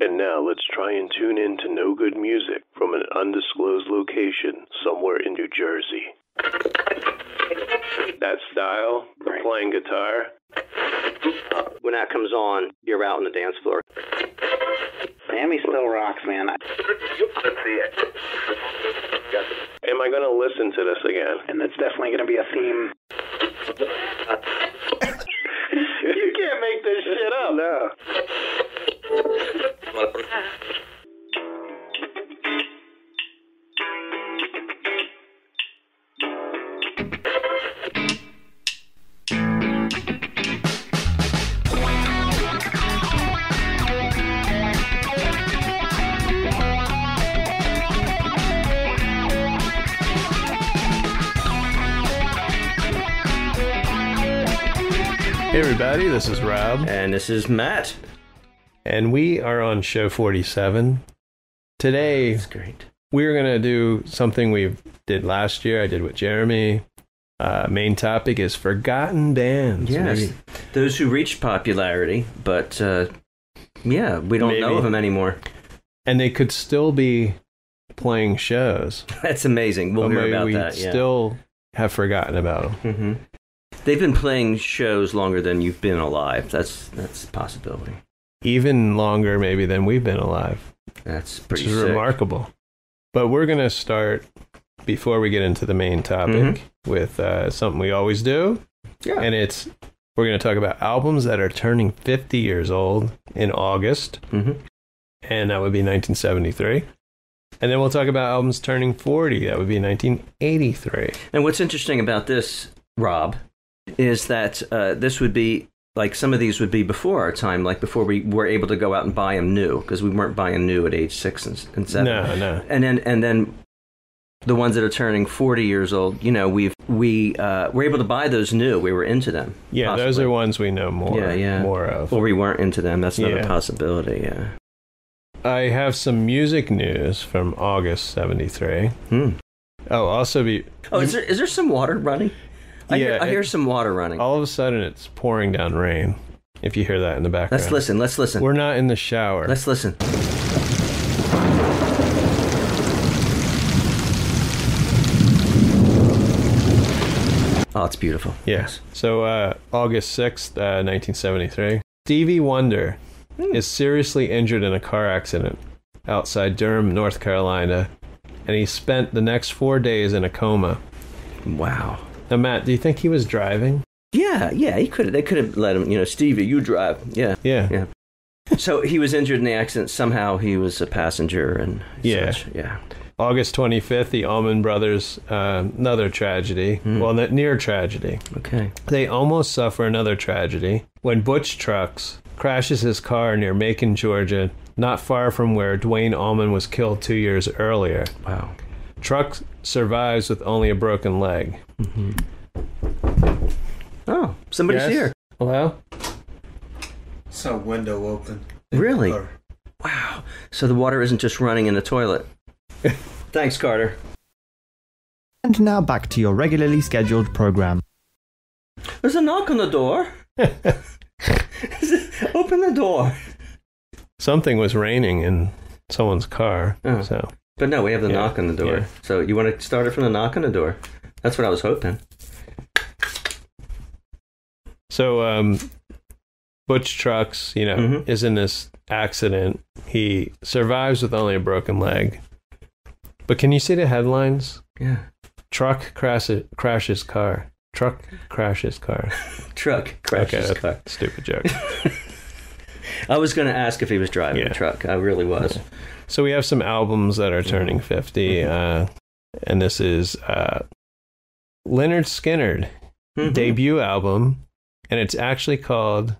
And now let's try and tune in to know good music from an undisclosed location somewhere in New Jersey. That style, the Right. playing guitar, when that comes on, you're out on the dance floor. Miami still rocks, man. am I going to listen to this again? And it's definitely going to be a theme. you can't make this shit up. No. Hey everybody, this is Rob, And this is Matt. And we are on show 47. Today, That's great. we're going to do something we did last year. I did with Jeremy. Uh, main topic is forgotten bands. Yes. Maybe- Those who reached popularity, but uh, yeah, we don't know of them anymore. And they could still be playing shows. That's amazing. We'll hear about we that. Yeah. still have forgotten about them. hmm They've been playing shows longer than you've been alive. That's that's a possibility. Even longer, maybe, than we've been alive, That's which pretty is sick. remarkable. But we're going to start, before we get into the main topic, Mhm. with uh, something we always do. Yeah. And it's, we're going to talk about albums that are turning 50 years old in August. hmm and that would be 1973. And then we'll talk about albums turning 40. That would be 1983. And what's interesting about this, Rob, is that uh, this would be like some of these would be before our time, like before we were able to go out and buy them new, because we weren't buying new at age six and, and seven. No, no. and then and then the ones that are turning 40 years old you know we've we uh, were able to buy those new we were into them Yeah, those are ones we know more, Yeah, yeah. more of. or we weren't into them that's another Yeah. possibility yeah I have some music news from August 73. hmm. Oh, also be. oh is there is there some water running I, hear, I hear it- some water running All of a sudden, it's pouring down rain. If you hear that in the background, let's listen let's listen We're not in the shower. let's listen oh it's beautiful Yes. So, uh, August 6th, uh, 1973. Stevie Wonder Hmm. is seriously injured in a car accident outside Durham, North Carolina, and he spent the next four days in a coma. wow Now, Matt, do you think he was driving? yeah yeah he could they could have let him you know stevie you drive yeah Yeah. Yeah. So he was injured in the accident. Somehow he was a passenger and Yeah. such. yeah. August 25th, the Allman Brothers, uh, another tragedy. Hmm. Well, n- near tragedy. Okay. They almost suffer another tragedy when Butch Trucks crashes his car near Macon, Georgia, not far from where Duane Allman was killed two years earlier. Wow. Truck survives with only a broken leg. Mm-hmm. Oh, somebody's Yes? here. Hello? Saw a window open. Really? Or- Wow. So the water isn't just running in the toilet. Thanks, Carter. And now back to your regularly scheduled program. There's a knock on the door. Open the door. Something was raining in someone's car. Oh. So But no, we have the Yeah. knock on the door. Yeah. So you want to start it from the knock on the door? That's what I was hoping. So, um, Butch Trucks, you know, Mhm. is in this accident. He survives with only a broken leg. But can you see the headlines? Yeah. Truck crashes, crashes car. Truck crashes car. Truck crashes okay, car. stupid joke. I was going to ask if he was driving Yeah. a truck. I really was. so we have some albums that are turning 50. Uh, and this is uh, Lynyrd Skynyrd Mhm. debut album. And it's actually called,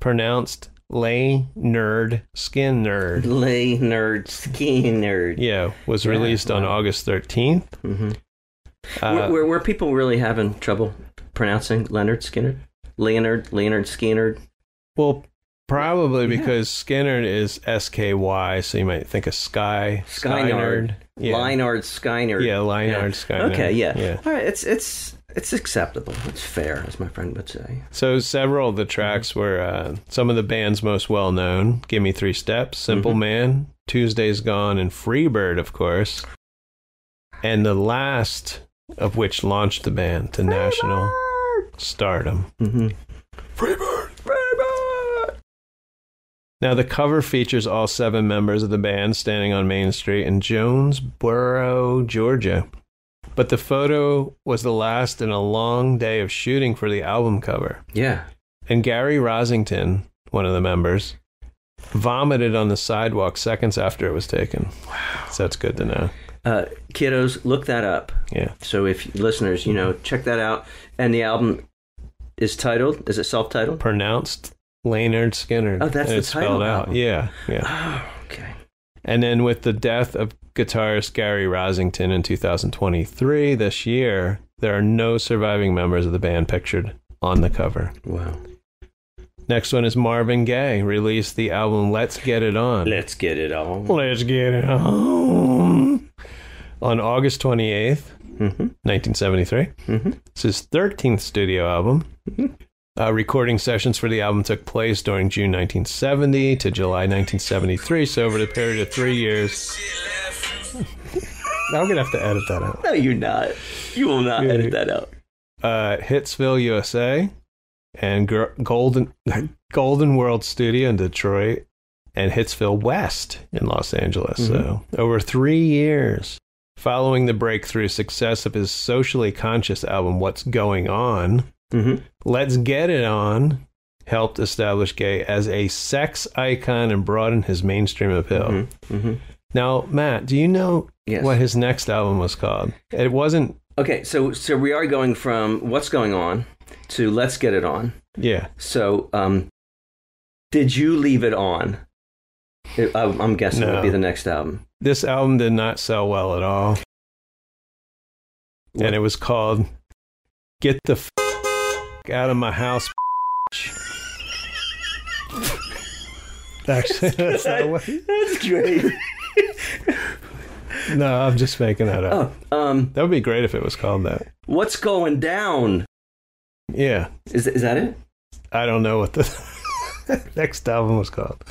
pronounced Lay Nerd Skin Nerd. Lay nerd, ski nerd. Yeah, was Yeah, released on. August 13th. hmm Uh, were, were, were people really having trouble pronouncing Leonard Skinner? Leonard, Leonard Skinner. well, probably Yeah. because Skinner is S K Y, so you might think of Sky. Skynard. Yeah. Leinard Skinner. Yeah, Leinard Skynard. Okay, yeah. Yeah. All right, it's it's It's acceptable. It's fair, as my friend would say. So several of the tracks were uh, some of the band's most well known. Give Me Three Steps, Simple Man, Tuesday's Gone, and Freebird, of course. And the last of which launched the band to national stardom. Mm-hmm. Freebird! Freebird! Now, the cover features all seven members of the band standing on Main Street in Jonesboro, Georgia. But the photo was the last in a long day of shooting for the album cover. Yeah. And Gary Rossington, one of the members, vomited on the sidewalk seconds after it was taken. Wow. So that's good to know. Uh, kiddos, look that up. Yeah. So if listeners, you know, check that out. And the album is titled. Is it self-titled? Pronounced Laynard Skinner. Oh, that's the title spelled out. Yeah, yeah. Oh, okay. And then with the death of guitarist Gary Rossington in 2023, this year, there are no surviving members of the band pictured on the cover. Wow. Next one is Marvin Gaye, released the album Let's Get It On. Let's get it on. Let's get it on. On August 28th, Mm-hmm. 1973. Mm-hmm. It's his 13th studio album. Mhm. Uh, recording sessions for the album took place during June 1970 to July 1973, so over the period of three years. I'm going to have to edit that out. No, you're not. You will not Yeah. edit that out. Uh, Hitsville, USA, and Gr- Golden, Golden World Studio in Detroit, and Hitsville West in Los Angeles. So over three years. Following the breakthrough success of his socially conscious album, What's Going On, Mm-hmm. Let's Get It On helped establish Gaye as a sex icon and broaden his mainstream appeal. Mm-hmm. Mm-hmm. Now, Matt, do you know Yes. what his next album was called? It wasn't, Okay, so so we are going from what's going on to let's get it on. yeah. So, um, did you leave it on? It, I, I'm guessing it would be the next album. This album did not sell well at all. And it was called Get the F Out of My House. Actually, that's not what. That's great. No, I'm just making that up. oh, um, That would be great if it was called that. what's going down? Yeah. Is is that it? I don't know what the next album was called.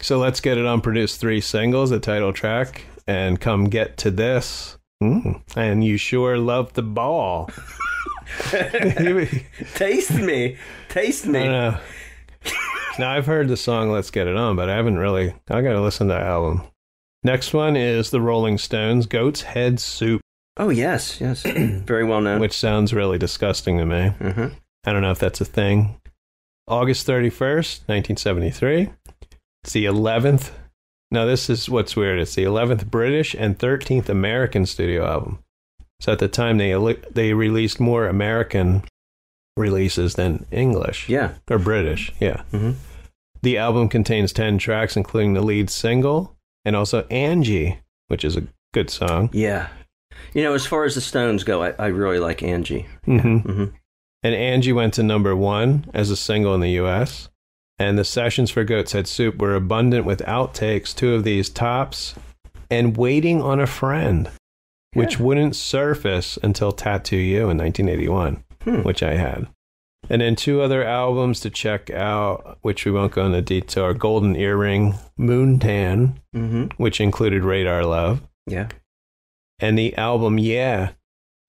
So let's get it on. Produced three singles, a title track, and come get to this. Mm. And you sure love the ball. Taste me, taste me. now I've heard the song "Let's Get It On," but I haven't really. I got to listen to the album. Next one is the Rolling Stones' "Goat's Head Soup," Oh yes, yes, very well known. which sounds really disgusting to me. hmm I don't know if that's a thing. August thirty first, nineteen seventy three. It's the eleventh. Now this is what's weird. It's the eleventh British and thirteenth American studio album. So at the time they they released more American releases than English Yeah. or British. Yeah. hmm The album contains 10 tracks, including the lead single and also Angie, which is a good song. Yeah. You know, as far as the Stones go, I, I really like Angie. hmm hmm And Angie went to number one as a single in the US. And the sessions for Goat's Head Soup were abundant with outtakes, two of these tops, and Waiting on a Friend, which wouldn't surface until Tattoo You in 1981, Hmm. which I had. And then two other albums to check out, which we won't go into detail, are Golden Earring, Moontan, hmm which included Radar Love, Yeah. and the album Yeah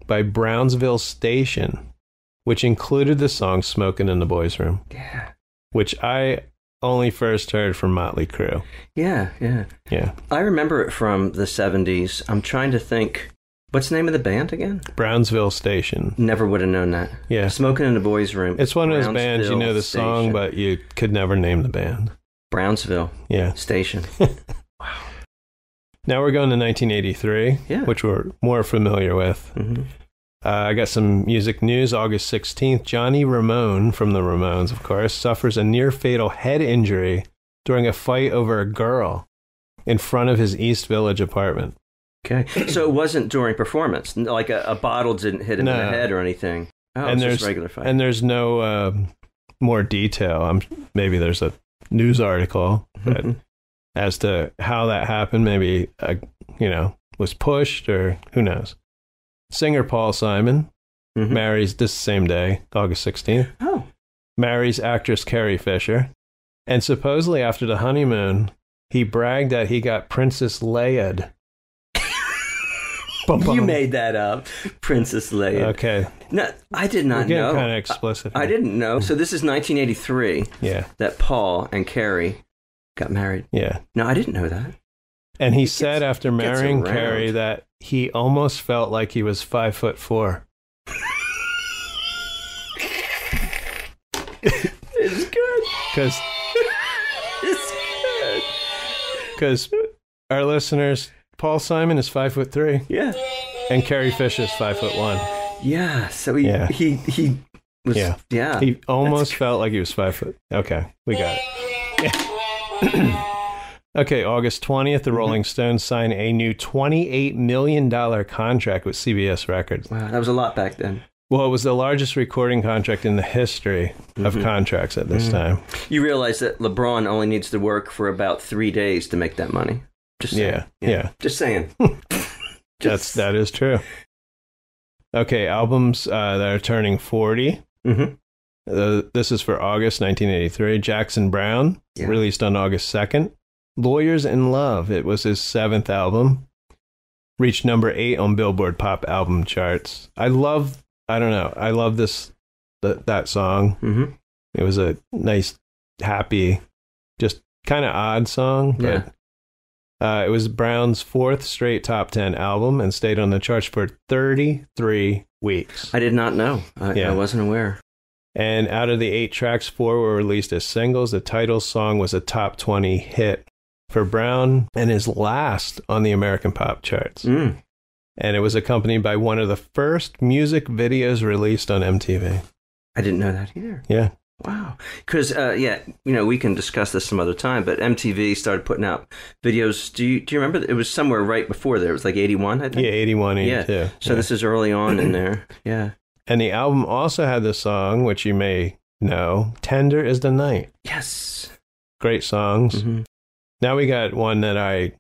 by Brownsville Station, which included the song Smoking in the Boys Room, Yeah. which I only first heard from Motley Crue. Yeah. Yeah. Yeah. I remember it from the 70s. I'm trying to think. What's the name of the band again? Brownsville Station. Never would have known that. Yeah. Smoking in the boys' room. It's one of those bands, you know the Brownsville song, but you could never name the band. Brownsville Yeah. Station. Wow. Now we're going to 1983, Yeah. which we're more familiar with. hmm Uh, I got some music news. August 16th, Johnny Ramone from the Ramones, of course, suffers a near fatal head injury during a fight over a girl in front of his East Village apartment. Okay. So it wasn't during performance. Like a, a bottle didn't hit him in the head or anything. Oh, And there's- just regular fight. And there's no um more detail. I'm, maybe there's a news article Mhm. as to how that happened. Maybe, uh, you know, was pushed or who knows. Singer Paul Simon Mhm. marries this same day, August 16th, Oh, marries actress Carrie Fisher. And supposedly after the honeymoon, he bragged that he got Princess Leia. Bum, you made that up, Princess Leia. Okay. No, I did not know. kind of explicit. I here. didn't know. So this is 1983 Yeah. that Paul and Carrie got married. Yeah. No, I didn't know that. And he It said gets- after marrying. Carrie that he almost felt like he was five foot four. It's good. Because It's good. because our listeners, Paul Simon is five foot three, Yeah. and Carrie Fisher is five foot one. Yeah. So he Yeah. he he was Yeah. yeah. He almost felt like he was five foot. Okay, we got it. okay, August 20th, the Rolling Stones signed a new $28 million contract with CBS Records. wow, that was a lot back then. Well, it was the largest recording contract in the history of Mhm. contracts at this Mhm. time. You realize that LeBron only needs to work for about three days to make that money. Just saying. Yeah, yeah. Just saying. That's, that is true. Okay, albums uh, that are turning 40. hmm Uh, this is for August 1983. Jackson Browne, Yeah. released on August 2nd. Lawyers in Love, it was his seventh album. Reached number eight on Billboard Pop Album charts. I love, I don't know, I love this, th- that song. hmm It was a nice, happy, just kind of odd song. Yeah. But, uh, it was Browne's fourth straight top 10 album and stayed on the charts for 33 weeks. I did not know. I, Yeah. I wasn't aware. And out of the eight tracks, four were released as singles. The title song was a top 20 hit for Browne and his last on the American pop charts. Mm. And it was accompanied by one of the first music videos released on MTV. I didn't know that either. Yeah. Wow. Because, uh, yeah, you know, we can discuss this some other time, but MTV started putting out videos. Do you, do you remember? It was somewhere right before there. It was like 81, I think. Yeah, 81, Yeah. So Yeah. this is early on in there. Yeah. And the album also had the song, which you may know, Tender is the Night. Yes. Great songs. hmm Now we got one that I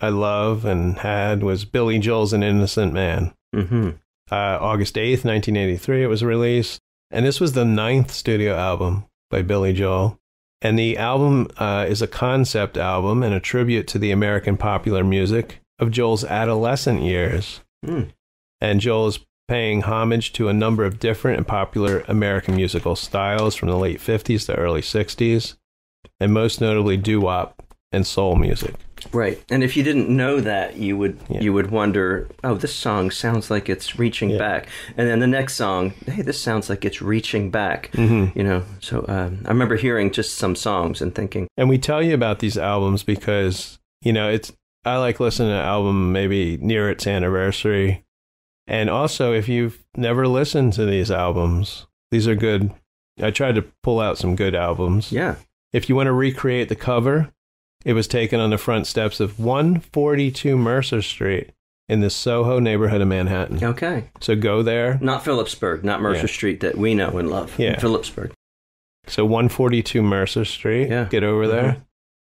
I love and had was Billy Joel's An Innocent Man. hmm uh, August 8th, 1983, it was released. And this was the ninth studio album by Billy Joel. And the album uh, is a concept album and a tribute to the American popular music of Joel's adolescent years. Mm. And Joel is paying homage to a number of different and popular American musical styles from the late 50s to early 60s, and most notably doo wop and soul music. Right. And if you didn't know that, you would Yeah. you would wonder, oh, this song sounds like it's reaching Yeah. back. And then the next song, hey, this sounds like it's reaching back. Mm-hmm. You know, so um, I remember hearing just some songs and thinking, And we tell you about these albums because, you know, it's I like listening to an album maybe near its anniversary. And also if you've never listened to these albums, these are good. I tried to pull out some good albums. yeah, If you want to recreate the cover, it was taken on the front steps of 142 Mercer Street in the Soho neighborhood of Manhattan. okay. So go there. Not Phillipsburg, not Mercer Yeah. Street that we know and love. Yeah. Phillipsburg. So 142 Mercer Street. Yeah. Get over there.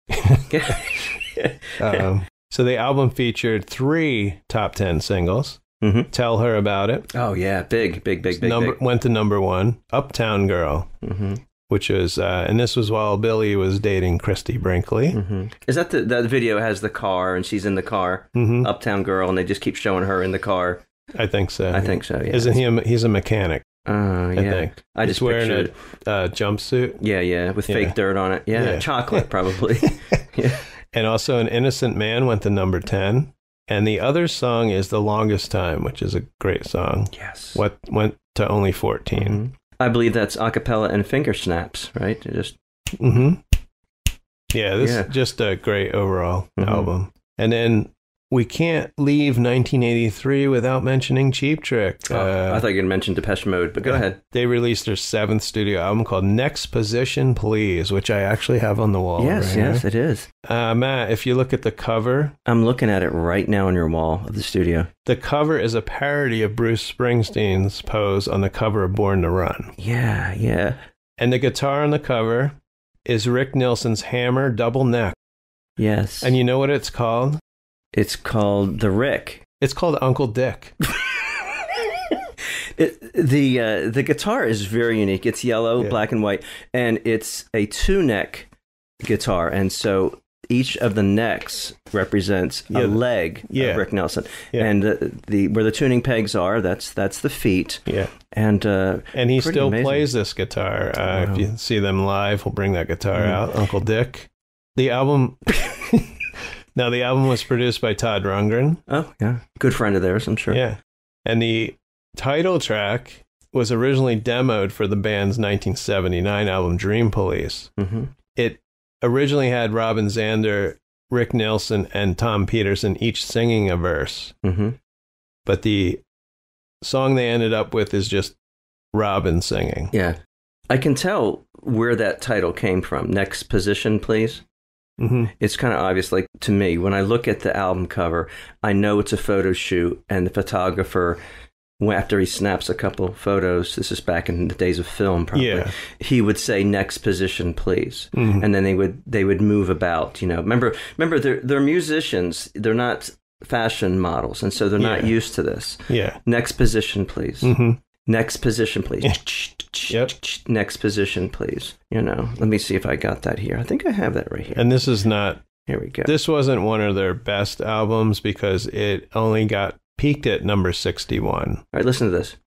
Um, so the album featured three top 10 singles. hmm Tell Her About It. Oh yeah, big, big, big, big, number, big. Went to number one. Uptown Girl, hmm which was, uh, and this was while Billy was dating Christie Brinkley. hmm Is that the that video has the car and she's in the car, hmm Uptown Girl, and they just keep showing her in the car. I think so. I think so. Yeah. Isn't he? A, he's a mechanic. Oh I yeah. think. I He's just wearing pictured. a uh, jumpsuit Yeah, yeah, with Yeah. fake dirt on it. Yeah, Yeah. chocolate probably. yeah. and also an innocent man went to number 10 and the other song is the longest time which is a great song Yes. what went to only 14 Mhm. I believe that's a cappella and finger snaps, right? It Just hmm yeah this Yeah. is just a great overall Mhm. album and then we can't leave 1983 without mentioning cheap trick oh, Uh, I thought you had mention Depeche Mode, but go ahead. they released their seventh studio album called next position please which i actually have on the wall yes, right yes, here. it is. uh, matt if you look at the cover I'm looking at it right now on your wall of the studio. The cover is a parody of Bruce Springsteen's pose on the cover of Born to Run. Yeah, yeah. And the guitar on the cover is Rick Nielsen's Hamer Double Neck. Yes. And you know what it's called? It's called the Rick. It's called Uncle Dick. It, the uh, the guitar is very unique. It's yellow, Yeah. black and white, and it's a two neck guitar, and so each of the necks represents Yeah. a leg Yeah. of Rick Nelson, Yeah. and uh, the where the tuning pegs are, that's that's the feet, Yeah. and uh, And he still amazing. plays this guitar. Uh, Wow. If you see them live, he'll bring that guitar Mhm. out. Uncle Dick. The album. now the album was produced by Todd Rundgren. oh yeah, good friend of theirs, I'm sure. Yeah, and the title track was originally demoed for the band's 1979 album Dream Police. hmm It originally had Robin Zander, Rick Nelson, and Tom Petersson each singing a verse, hmm but the song they ended up with is just Robin singing. Yeah, I can tell where that title came from. Next position, please. Hmm it's kind of obvious like to me when i look at the album cover i know it's a photo shoot and the photographer after he snaps a couple photos this is back in the days of film probably Yeah. he would say next position please. Mhm. and then they would they would move about you know. Remember remember they're they're musicians. They're not fashion models and so they're not used to this. Yeah. next position please. Hmm next position please Yep. next position please you know let me see if i got that here i think i have that right here And this is not here we go this wasn't one of their best albums because it only got peaked at number 61. All right, listen to this.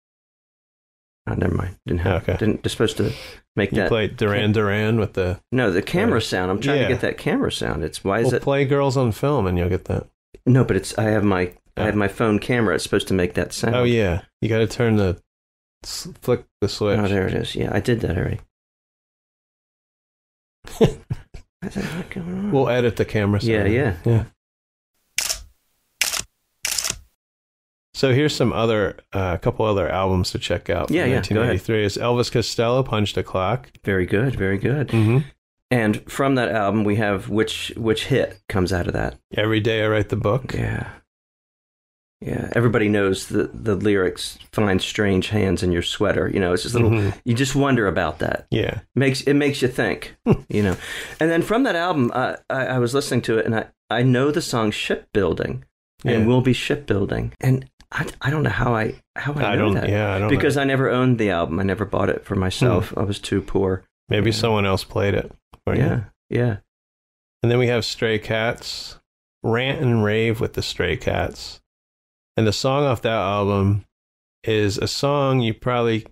Oh, never mind. Didn't have. Okay. Didn't. Supposed to make You that. played Duran Duran with the no, the camera Right. sound. I'm trying Yeah. to get that camera sound. It's why is well, it? play Girls on Film and you'll get that. no, but it's. I have my. I Oh. have my phone camera. It's supposed to make that sound. Oh yeah, you got to turn the flick the switch. Oh, there it is. Yeah, I did that already. What's that going on? We'll edit the camera. Yeah, yeah. yeah. So here's some other, a uh, couple other albums to check out. from Yeah, yeah, go 1983 is Elvis Costello, Punched a Clock. very good. Very good. Mm-hmm. And from that album, we have which which hit comes out of that. Every day I write the book. Yeah. Yeah. Everybody knows the the lyrics. Find strange hands in your sweater. You know, it's just a little. Mhm. You just wonder about that. Yeah, makes it makes you think, you know. And then from that album, uh, I, I was listening to it, and I, I know the song "Shipbuilding" and Yeah. "We'll Be Shipbuilding," and I, I don't know how I how I, I, know don't. that Yeah, I don't. because know. I never owned the album. I never bought it for myself. I was too poor. maybe yeah. someone else played it. for you. Yeah, yeah. And then we have Stray Cats, Rant and Rave with the Stray Cats. And the song off that album is a song you probably,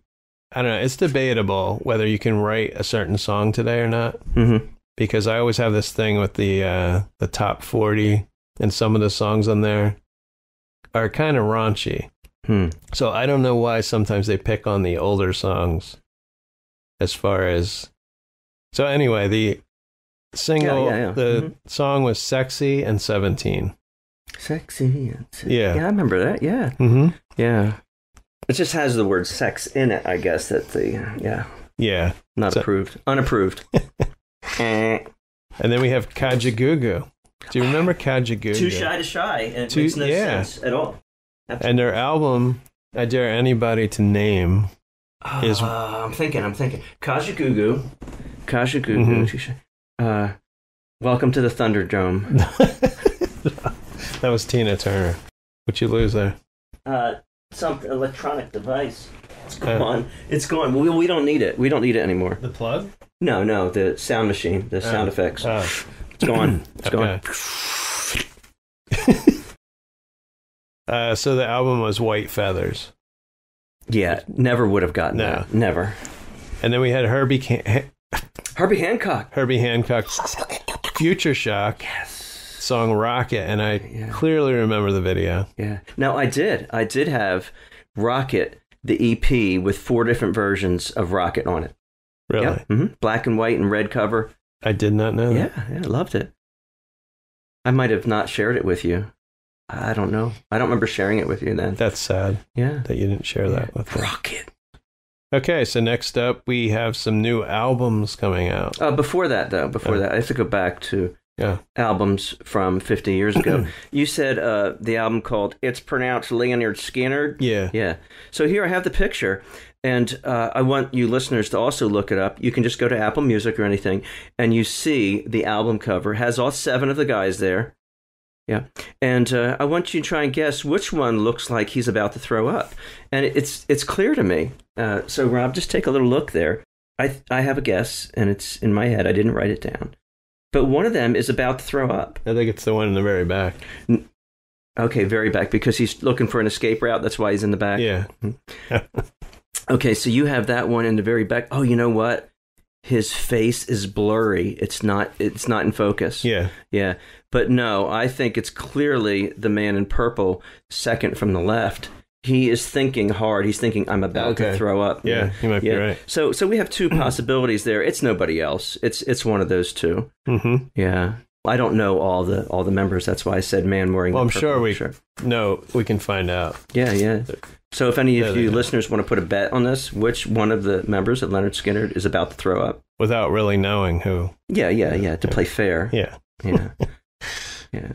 I don't know, it's debatable whether you can write a certain song today or not. hmm Because I always have this thing with the, uh, the top 40, and some of the songs on there are kind of raunchy. Hmm. So I don't know why sometimes they pick on the older songs as far as. So anyway, the single, Yeah, yeah, yeah. the Mhm. song was "Sexy" and "17." Sexy. Yeah. yeah. I remember that. Yeah, Mm-hmm. yeah. It just has the word "sex" in it. I guess that the yeah, Yeah, not So- approved, unapproved. Eh. and then we have Kajagoogoo. Do you remember Kajagoogoo? Too shy to shy, and it Too- makes no yeah. sense at all. And their album, I dare anybody to name. is- Uh, I'm thinking. I'm thinking. Kajagoogoo. Kajagoogoo. Mhm. Uh, welcome to the Thunderdome. that was Tina Turner. What'd you lose there? Uh, some electronic device. It's gone. It's gone. We, we don't need it. We don't need it anymore. The plug? No, no. The sound machine. The sound Oh. effects. Oh, It's gone. It's gone. uh, so the album was White Feathers, Yeah. Never would have gotten No. that. Never. and then we had Herbie Can- Herbie Hancock. Herbie Hancock. Future Shock Yes. Song Rocket, and I Yeah. clearly remember the video. Yeah. Now I did. I did have Rocket, the EP, with four different versions of Rocket on it. Really, hmm Black and white and red cover. I did not know. Yeah, that. yeah, I loved it. I might have not shared it with you. I don't know. I don't remember sharing it with you then. that's sad Yeah. that you didn't share that with me. Rocket. Okay, so next up we have some new albums coming out. Uh, before that, though, before Yeah. that, I have to go back to Yeah. albums from 50 years ago. you said uh, the album called It's Pronounced Leonard Skinner. Yeah, Yeah. So here I have the picture, and uh, I want you listeners to also look it up. You can just go to Apple Music or anything, and you see the album cover has all seven of the guys there. Yeah. And uh, I want you to try and guess which one looks like he's about to throw up. And it's it's clear to me. Uh, so Rob, just take a little look there. I I have a guess, and it's in my head. I didn't write it down. But one of them is about to throw up. I think it's the one in the very back. Okay, very back because he's looking for an escape route. That's why he's in the back. Yeah. Okay, so you have that one in the very back. Oh, you know what? His face is blurry. It's not. It's not in focus. Yeah. Yeah. But no, I think it's clearly the man in purple, second from the left. He is thinking hard. He's thinking, "I'm about to throw up." Yeah, you might be right. So, so we have two possibilities there. It's nobody else. It's it's one of those two. Mm-hmm. Yeah. I don't know all the all the members. That's why I said man wearing. Well, I'm sure we- shirt. No, we can find out. Yeah, yeah. So, if any of you listeners want to put a bet on this, which one of the members of Lynyrd Skynyrd is about to throw up? without really knowing who. Yeah, yeah, yeah. To play fair. Yeah. Yeah. yeah.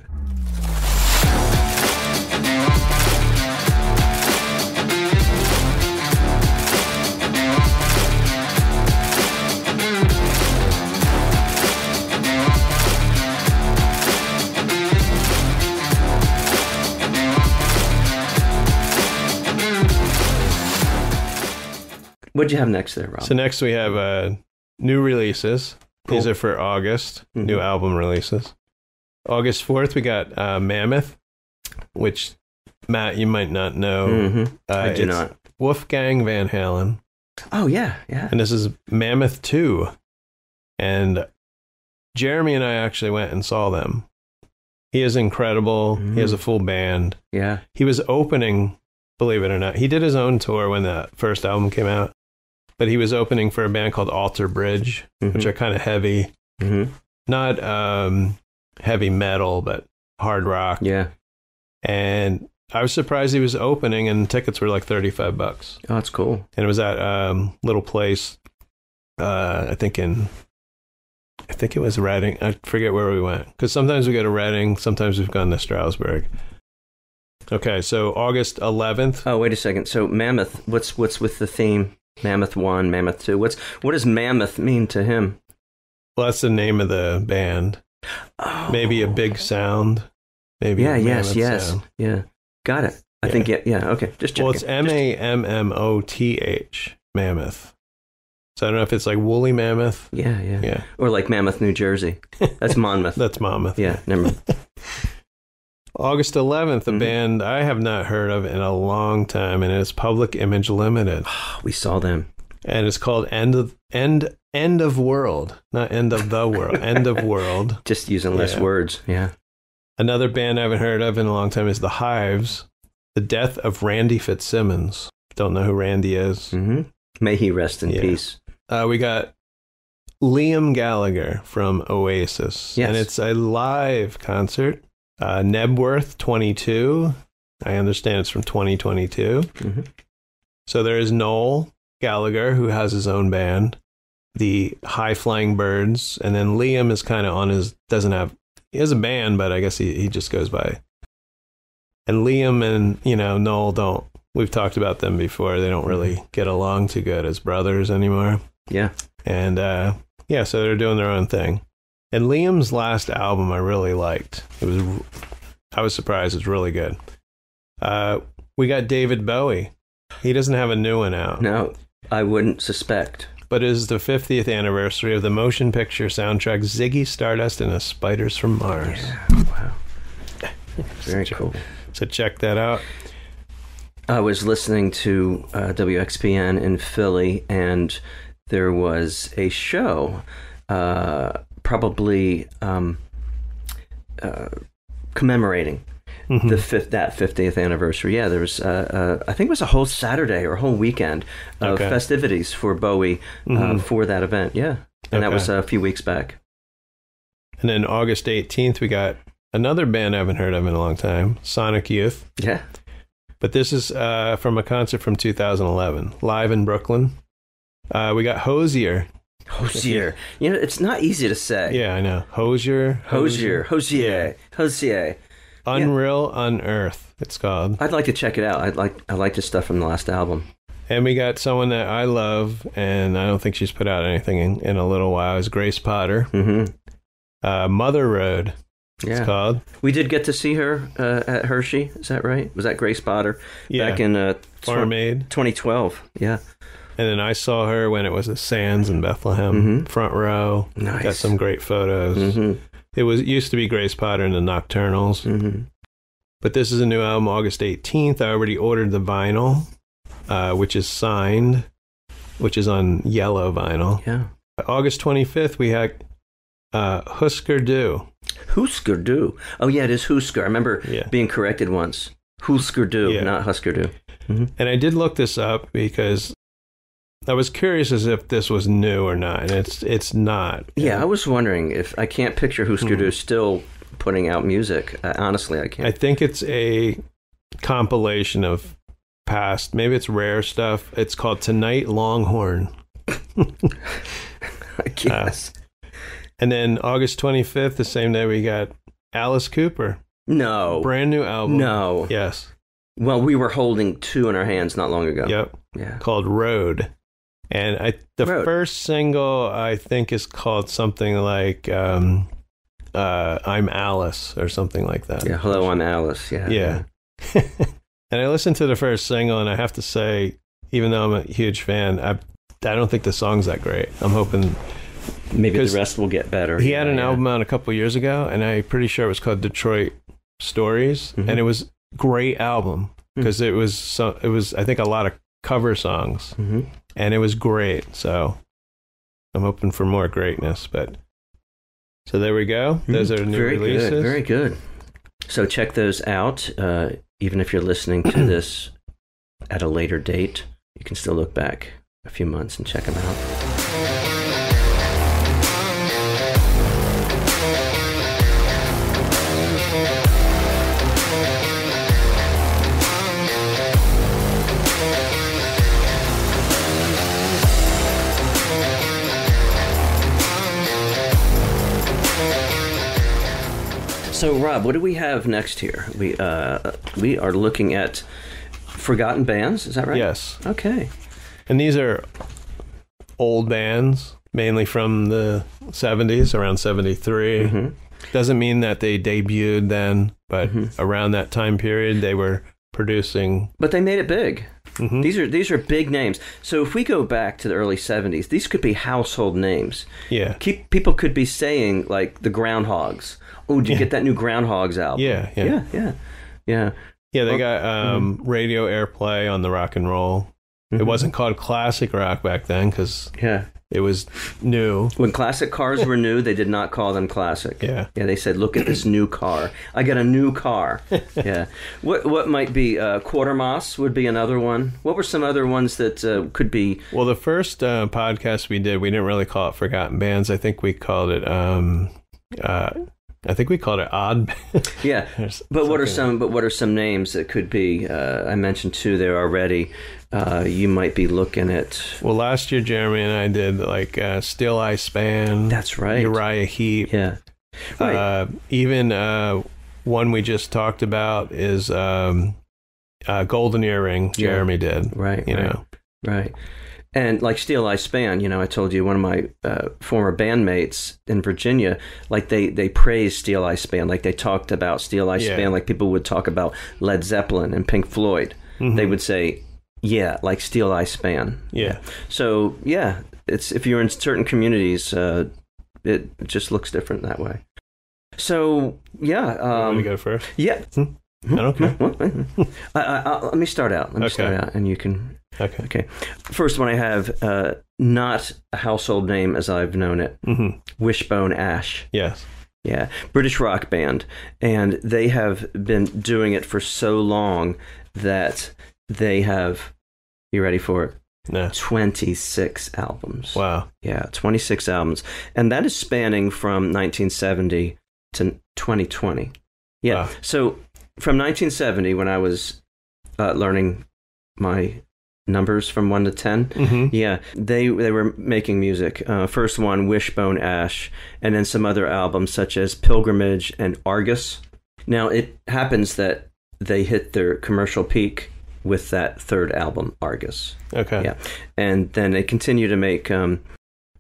What'd you have next there, Rob? So next we have uh, new releases. These are for August, Mhm. new album releases. August 4th, we got uh, Mammoth, which Matt, you might not know. Mhm. Uh, I do not. Wolfgang Van Halen. Oh yeah, yeah. And this is Mammoth 2. And Jeremy and I actually went and saw them. He is incredible. He has a full band. Yeah. He was opening, believe it or not. He did his own tour when the first album came out. But he was opening for a band called Alter Bridge, which Mhm. are kind of heavy. Mhm. Not um, heavy metal, but hard rock. Yeah. And I was surprised he was opening, and tickets were like 35 bucks. Oh, that's cool. and it was at um little place uh i think in i think it was reading i forget where we went because sometimes we go to reading sometimes we've gone to Stroudsburg okay so august 11th Oh, wait a second. So Mammoth, what's what's with the theme? Mammoth one, Mammoth two. What's what does Mammoth mean to him? well that's the name of the band Oh. maybe a big oh. sound maybe Yeah. a Yes. Yes. sound. Yeah. Got it. I Yeah. think yeah. Yeah. Okay. Just checking. well it's m-a-m-m-o-t-h mammoth so i don't know if it's like woolly mammoth yeah. Yeah. yeah Or like Mammoth, New Jersey. That's Monmouth. that's mammoth yeah. Never mind. August 11th, a Mhm. band I have not heard of in a long time, and it's Public Image Limited, We saw them. and it's called End of End End of World, not End of the World, End of World. Just using less Yeah. words. Yeah. Another band I haven't heard of in a long time is The Hives, The Death of Randy Fitzsimmons. Don't know who Randy is. hmm May he rest in Yeah. peace. Uh, we got Liam Gallagher from Oasis, Yes. and it's a live concert. Uh, Knebworth 22. I understand it's from 2022. hmm So there is Noel Gallagher, who has his own band, the High Flying Birds, and then Liam is kind of on his doesn't have he has a band, but I guess he he just goes by. And Liam and you know Noel don't. We've talked about them before. They don't really get along too good as brothers anymore. Yeah. And uh, yeah, so they're doing their own thing. And Liam's last album I really liked. It was I was surprised. It's really good. Uh, we got David Bowie. He doesn't have a new one out, No, I wouldn't suspect. but it is the 50th anniversary of the motion picture soundtrack Ziggy Stardust and the Spiders from Mars. Yeah. Wow. Very cool. So check that out. I was listening to uh, WXPN in Philly, and there was a show, uh, probably um, uh, commemorating Mhm. the fifth, that 50th anniversary. Yeah, there was, uh, uh, I think it was a whole Saturday or a whole weekend of Okay. festivities for Bowie uh, Mhm. for that event. Yeah, and that was a few weeks back. And then August 18th, we got another band I haven't heard of in a long time, Sonic Youth. Yeah. But this is uh, from a concert from 2011, live in Brooklyn. Uh, we got Hozier. Hozier. You know, it's not easy to say. Yeah, I know. Hozier. Hozier. Hozier. Hozier. Unreal Unearth, it's called. I'd like to check it out. I'd like I like the stuff from the last album. And we got someone that I love, and I don't think she's put out anything in, in a little while, is Grace Potter. Mm-hmm. Uh, Mother Road. Yeah. It's called. We did get to see her uh, at Hershey. Is that right? Was that Grace Potter Yeah. back in uh, Farm Aid. 2012? Yeah. And then I saw her when it was at Sands in Bethlehem, Mhm. front row. Nice. Got some great photos. hmm It was it used to be Grace Potter and the Nocturnals, hmm but this is a new album, August 18th. I already ordered the vinyl, uh, which is signed, which is on yellow vinyl. Yeah. August 25th, we had uh, Husker Du. Husker Du. Oh yeah, it is Husker. I remember Yeah. being corrected once. Husker Du, Yeah. not Husker Du. And I did look this up because I was curious as if this was new or not, and it's it's not. Yeah, I was wondering if I can't picture Husker Hmm. Du still putting out music. Uh, honestly, I can't. I think it's a compilation of past. Maybe it's rare stuff. It's called Tonight Longhorn. I guess. And then August 25th, the same day, we got Alice Cooper, no. brand new album. No. Yes. Well, we were holding two in our hands not long ago. Yep. Yeah. Called Road. And I the Road. first single I think is called something like um, uh, "I'm Alice" or something like that. Yeah. Hello, I'm Alice. Yeah. Yeah. and I listened to the first single, and I have to say, even though I'm a huge fan, I I don't think the song's that great. I'm hoping Maybe the rest will get better. he had an yeah. album out a couple years ago, and I'm pretty sure it was called Detroit Stories, Mhm. and it was great album because it was so it was I think a lot of cover songs, Mhm. And it was great. So I'm hoping for more greatness, but. So there we go. Those are new Hmm. very releases. Good, very good. So check those out. Uh, even if you're listening to this at a later date, you can still look back a few months and check them out. So, Rob, what do we have next here? We uh, we are looking at forgotten bands. Is that right? Yes. Okay. And these are old bands, mainly from the 70s, around 73. hmm Doesn't mean that they debuted then, but Mhm. around that time period, they were producing. But they made it big. Mhm. These are these are big names. So if we go back to the early '70s, these could be household names. Yeah. Keep, people could be saying like the Groundhogs. Oh, did you Yeah. get that new Groundhogs album? Yeah, yeah. yeah, yeah, yeah. Yeah, they got um, radio airplay on the rock and roll. It Mhm. wasn't called classic rock back then because Yeah. it was new. When classic cars were new, they did not call them classic. Yeah. Yeah, they said, "Look at this new car. I got a new car." yeah. What what might be uh, Quatermass would be another one. What were some other ones that uh, could be? Well, the first uh, podcast we did, we didn't really call it Forgotten Bands. I think we called it. Um, uh, I think we called it Odd. Yeah. But what are some? But what are some names that could be? Uh, I mentioned two there already. Uh, you might be looking at. Well, last year Jeremy and I did like uh, Steeleye Span. That's right. Uriah Heep. Yeah. Right. Uh, even uh, one we just talked about is um, uh, Golden Earring. Yeah. Jeremy did. right. You right. know. Right. And like Steeleye Span, you know, I told you one of my uh, former bandmates in Virginia, like they they praised Steeleye Span, like they talked about Steel Eye Yeah. Span, like people would talk about Led Zeppelin and Pink Floyd. Mhm. They would say, "Yeah, like Steel Eye Span." Yeah. So yeah, it's if you're in certain communities, uh, it just looks different that way. So yeah, Um, to go first? yeah. Hmm? I don't care. I, I, I, let me start out. Let me Okay. start out, and you can Okay. Okay. First one I have, uh, not a household name as I've known it hmm Wishbone Ash. Yes. Yeah. British rock band. And they have been doing it for so long that they have, you ready for it? No. 26 albums. Wow. Yeah, 26 albums. And that is spanning from 1970 to 2020. Yeah. Wow. So from 1970, when I was uh, learning my numbers from 1 to 10, hmm yeah, they they were making music. Uh, first one, Wishbone Ash, and then some other albums such as Pilgrimage and Argus. Now it happens that they hit their commercial peak with that third album, Argus. Okay. Yeah, and then they continue to make um,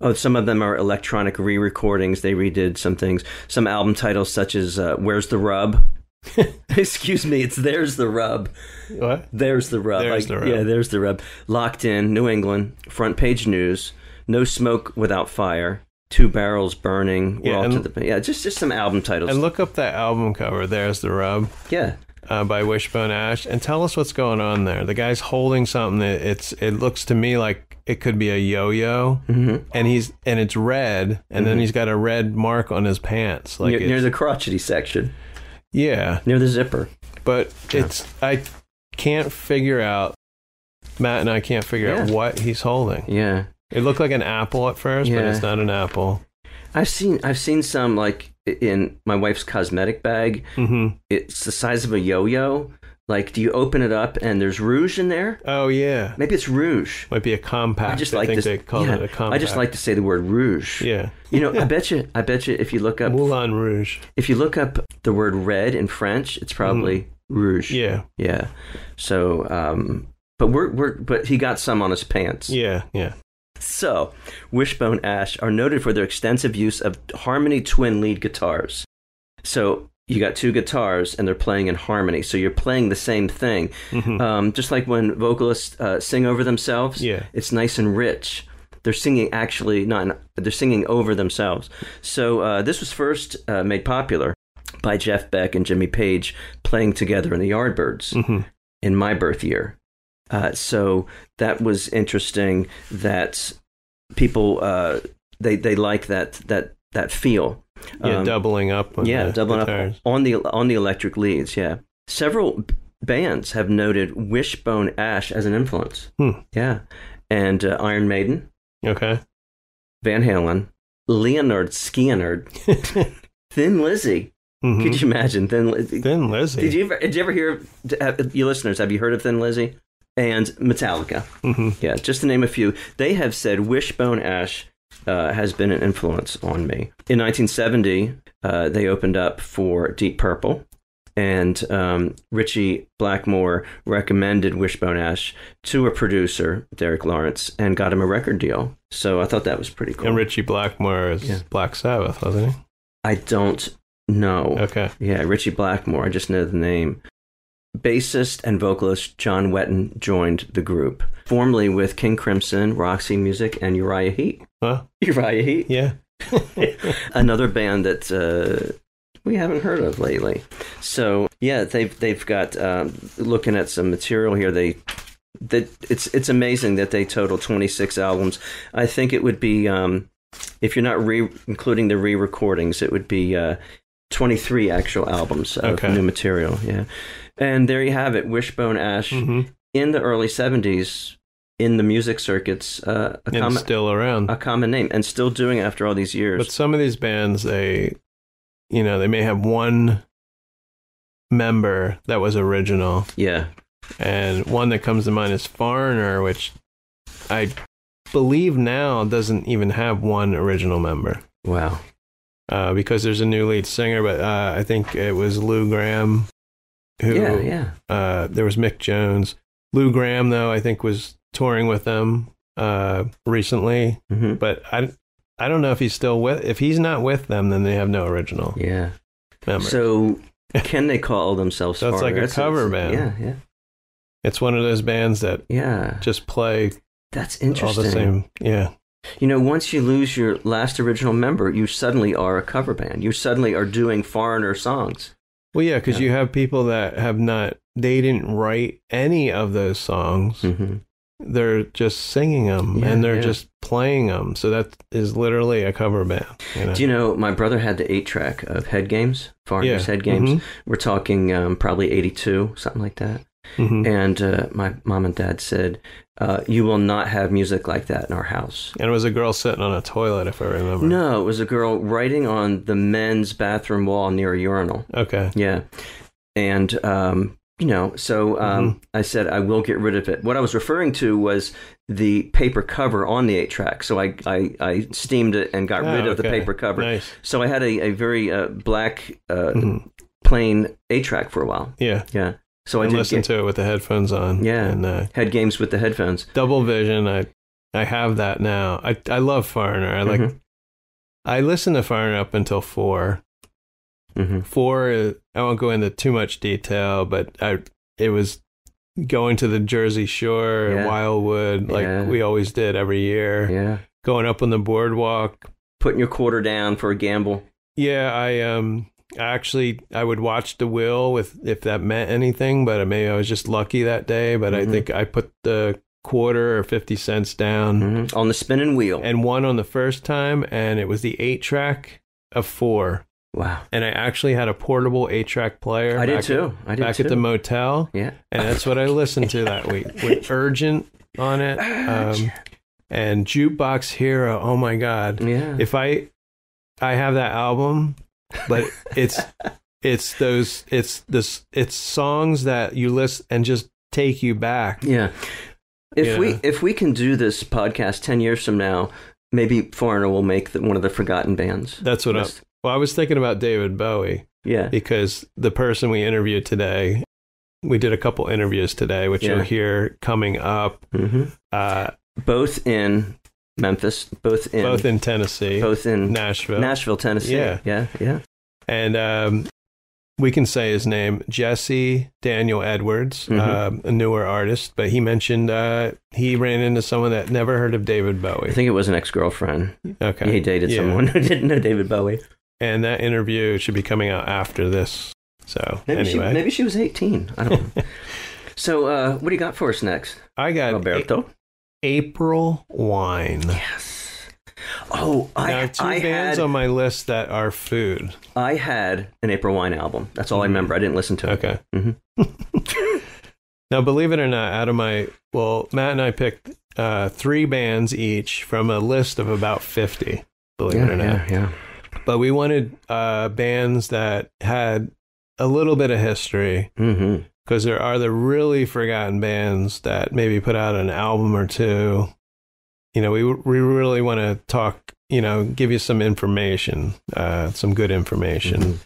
Oh, some of them are electronic re-recordings. They redid some things. Some album titles, such as uh, "Where's the Rub." Excuse me, it's "There's the Rub." What? There's the rub. There's Like, the rub. Yeah, there's the rub. Locked in, New England, front page news. No smoke without fire. Two barrels burning. We're Yeah, all to the yeah. Just just some album titles. And look up that album cover. There's the rub. yeah, uh, by Wishbone Ash, and tell us what's going on there. The guy's holding something. That it's it looks to me like it could be a yo-yo, hmm and he's and it's red, and then Mhm. he's got a red mark on his pants, like near, near the crotchety section, yeah. near the zipper. But it's I can't figure out. Matt and I can't figure out what he's holding. Yeah, It looked like an apple at first, but it's not an apple. I've seen I've seen some like in my wife's cosmetic bag. hmm It's the size of a yo-yo. Like, do you open it up and there's rouge in there? Oh yeah, Maybe it's rouge. might be a compact. I just I like think to. they call yeah, it a compact. I just like to say the word rouge. yeah, You know, I bet you. I bet you if you look up Moulin Rouge. if you look up the word red in French, it's probably rouge. Mm-hmm. Yeah, Yeah. So, um, but we're we're but he got some on his pants. yeah, yeah. So, Wishbone Ash are noted for their extensive use of harmony twin lead guitars. So you got two guitars and they're playing in harmony. So you're playing the same thing, hmm um, just like when vocalists uh, sing over themselves. Yeah. it's nice and rich. They're singing actually not. They're singing over themselves. So uh, this was first uh, made popular by Jeff Beck and Jimmy Page playing together in the Yardbirds hmm in my birth year. Uh, so that was interesting. That people uh, they they like that that that feel. Yeah, Um, doubling up. On yeah, the doubling guitars. up on the on the electric leads. Yeah, several bands have noted Wishbone Ash as an influence. Hmm. Yeah, and uh, Iron Maiden, Okay. Van Halen, Lynyrd Skynyrd, Thin Lizzy. Mhm. Could you imagine Thin Lizzy? Thin Lizzy. Did you ever? Did you ever hear? Have, you listeners, have you heard of Thin Lizzy? And Metallica. hmm Yeah, just to name a few. They have said Wishbone Ash uh, has been an influence on me. In 1970, uh, they opened up for Deep Purple, and um, Ritchie Blackmore recommended Wishbone Ash to a producer, Derek Lawrence, and got him a record deal. So I thought that was pretty cool. And Ritchie Blackmore is Yeah. Black Sabbath, wasn't he? I don't know. Okay. Yeah, Ritchie Blackmore. I just know the name. Bassist and vocalist John Wetton joined the group, formerly with King Crimson, Roxy Music, and Uriah Heep. Huh? Uriah Heep, Yeah. another band that uh, we haven't heard of lately. So yeah, they've they've got um, looking at some material here. They that it's it's amazing that they total 26 albums. I think it would be um, if you're not re including the re-recordings, it would be uh, 23 actual albums of Okay. new material. Yeah, and there you have it. Wishbone Ash hmm in the early 70s in the music circuits, uh, a, And common, still around. a common name, and still doing after all these years. But some of these bands, they, you know, they may have one member that was original, yeah, and one that comes to mind is Foreigner, which I believe now doesn't even have one original member. wow. Uh, because there's a new lead singer, but uh, I think it was Lou Gramm. Who, Yeah, yeah. Uh, there was Mick Jones. Lou Gramm, though, I think was touring with them uh, recently, hmm but I, I don't know if he's still with. If he's not with them, then they have no original Yeah. member. So, can they call themselves? So it's like a cover band. Yeah, yeah, it's one of those bands that yeah. just play That's interesting. all the same. Yeah, You know, once you lose your last original member, you suddenly are a cover band. You suddenly are doing foreigner songs. well, yeah, because Yeah. you have people that have not. They didn't write any of those songs. hmm They're just singing them Yeah, and they're yeah. just playing them. So that is literally a cover band. You know? Do you know my brother had the eight track of Head Games, Foreigners. Head Games. Mhm. We're talking um, probably eighty two, something like that. Mhm. And uh, my mom and dad said, uh, "You will not have music like that in our house." And it was a girl sitting on a toilet, if I remember. No, it was a girl writing on the men's bathroom wall near a urinal. Okay. Yeah. And, um, you know, so um, Mm-hmm. I said, I will get rid of it. What I was referring to was the paper cover on the eight track. So I, I, I steamed it and got Oh, rid of the paper cover. Nice. So I had a, a very uh, black, uh, Mhm. plain eight track for a while. Yeah. Yeah. So I and did listen get to it with the headphones on. Yeah. And uh, head games with the headphones. double vision. I I have that now. I I love Foreigner. I like. Mhm. I listened to Foreigner up until four. hmm Four. I won't go into too much detail, but I it was going to the Jersey Shore, Yeah. Wildwood, like Yeah. we always did every year. Yeah. Going up on the boardwalk. Putting your quarter down for a gamble. Yeah, I um actually I would watch the wheel with if that meant anything, but maybe I was just lucky that day. But I Mhm. think I put the quarter or fifty cents down hmm On the spinning wheel. and won on the first time, and it was the eight track of four. wow. And I actually had a portable eight track player. I did back too. I did back too. at the motel, yeah. and that's what I listened to that week with Urgent on it, um, and Jukebox Hero. Oh my god! yeah. if I I have that album, but it's it's those it's this it's songs that you listen and just take you back. Yeah. If Yeah. we if we can do this podcast ten years from now, maybe Foreigner will make the, one of the forgotten bands. That's what I well I was thinking about David Bowie Yeah. because the person we interviewed today we did a couple interviews today which Yeah. you'll hear coming up hmm uh, Both in Memphis, both in both in Tennessee, both in Nashville. Nashville, Tennessee. Yeah. Yeah. Yeah. and um, we can say his name, Jesse Daniel Edwards, Mhm. um, a newer artist. But he mentioned uh, he ran into someone that never heard of David Bowie. I think it was an ex girlfriend. Okay, He dated Yeah. someone who didn't know David Bowie. and that interview should be coming out after this. So Maybe anyway, she maybe she was eighteen. I don't know. so uh, what do you got for us next? I got Roberto? April Wine. Yes. Oh, I, now, two I bands had on my list that are food. I had an April Wine album. That's all I remember. I didn't listen to it. Okay. Mhm. Now, believe it or not, out of my well, Matt and I picked uh, three bands each from a list of about fifty. Believe it or not. yeah, yeah. but we wanted uh, bands that had a little bit of history Mm-hmm. Because there are the really forgotten bands that maybe put out an album or two. You know, we we really want to talk. You know, give you some information, uh, some good information. Mhm.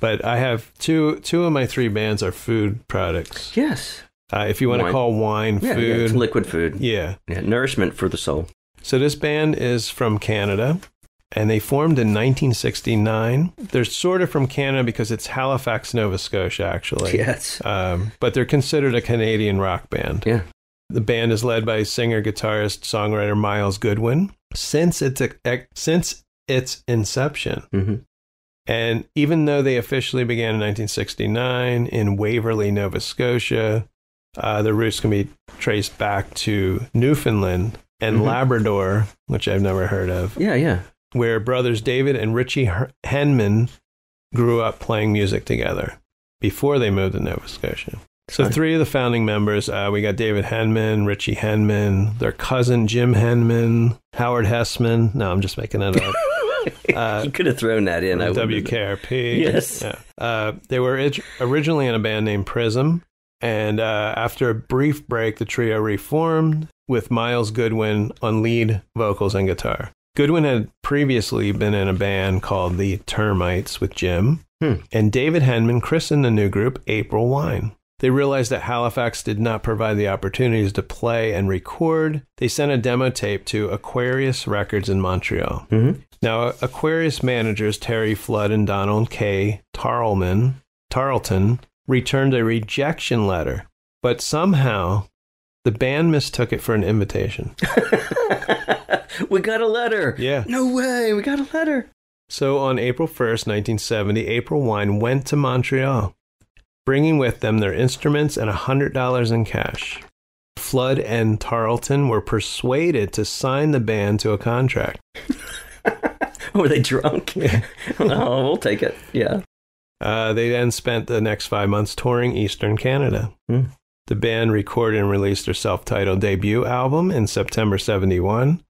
But I have two two of my three bands are food products. Yes. Uh, if you want to call wine Yeah, yeah, food, liquid food. yeah. Yeah, nourishment for the soul. So this band is from Canada, and they formed in 1969. They're sort of from Canada because it's Halifax, Nova Scotia, actually. Yes. Um, but they're considered a Canadian rock band. Yeah. The band is led by singer, guitarist, songwriter Myles Goodwyn since its since its inception. hmm And even though they officially began in 1969 in Waverly, Nova Scotia, uh, their roots can be traced back to Newfoundland and Mhm. Labrador, which I've never heard of, Yeah, yeah. Where brothers David and Richie Henman grew up playing music together before they moved to Nova Scotia. So, three of the founding members uh, we got David Henman, Richie Henman, their cousin Jim Henman, Howard Hesseman. No, I'm just making it up. Uh, you could have thrown that in. I WKRP. Yes. Yeah. Uh, they were orig- originally in a band named Prism. And uh, after a brief break, the trio reformed with Myles Goodwyn on lead vocals and guitar. Goodwyn had previously been in a band called the Termites with Jim. Hmm. And David Henman christened the new group April Wine. They realized that Halifax did not provide the opportunities to play and record. They sent a demo tape to Aquarius Records in Montreal. Mhm. Now, Aquarius managers Terry Flood and Donald K. Tarlman, Tarlton returned a rejection letter, but somehow the band mistook it for an invitation. we got a letter. Yeah. No way. We got a letter. So on April 1st, 1970, April Wine went to Montreal, bringing with them their instruments and $100 in cash. Flood and Tarlton were persuaded to sign the band to a contract. Were they drunk? oh, we'll take it. Yeah. Uh, they then spent the next five months touring Eastern Canada. Hmm. The band recorded and released their self titled debut album in September 71.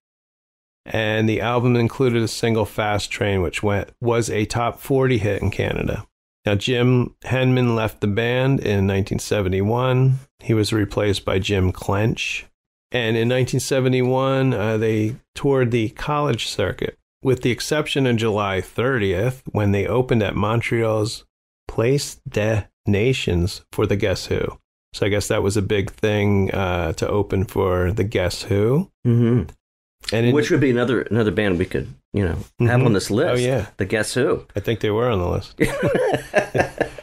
And the album included a single Fast Train, which went, was a top 40 hit in Canada. Now, Jim Henman left the band in 1971. He was replaced by Jim Clench. And in 1971, uh, they toured the college circuit, with the exception of July 30th, when they opened at Montreal's Place des Nations for the Guess Who. So I guess that was a big thing uh, to open for the Guess Who. Mm-hmm. And in, Which would be another another band we could, you know, have Mhm. on this list. Oh, yeah. The Guess Who. I think they were on the list.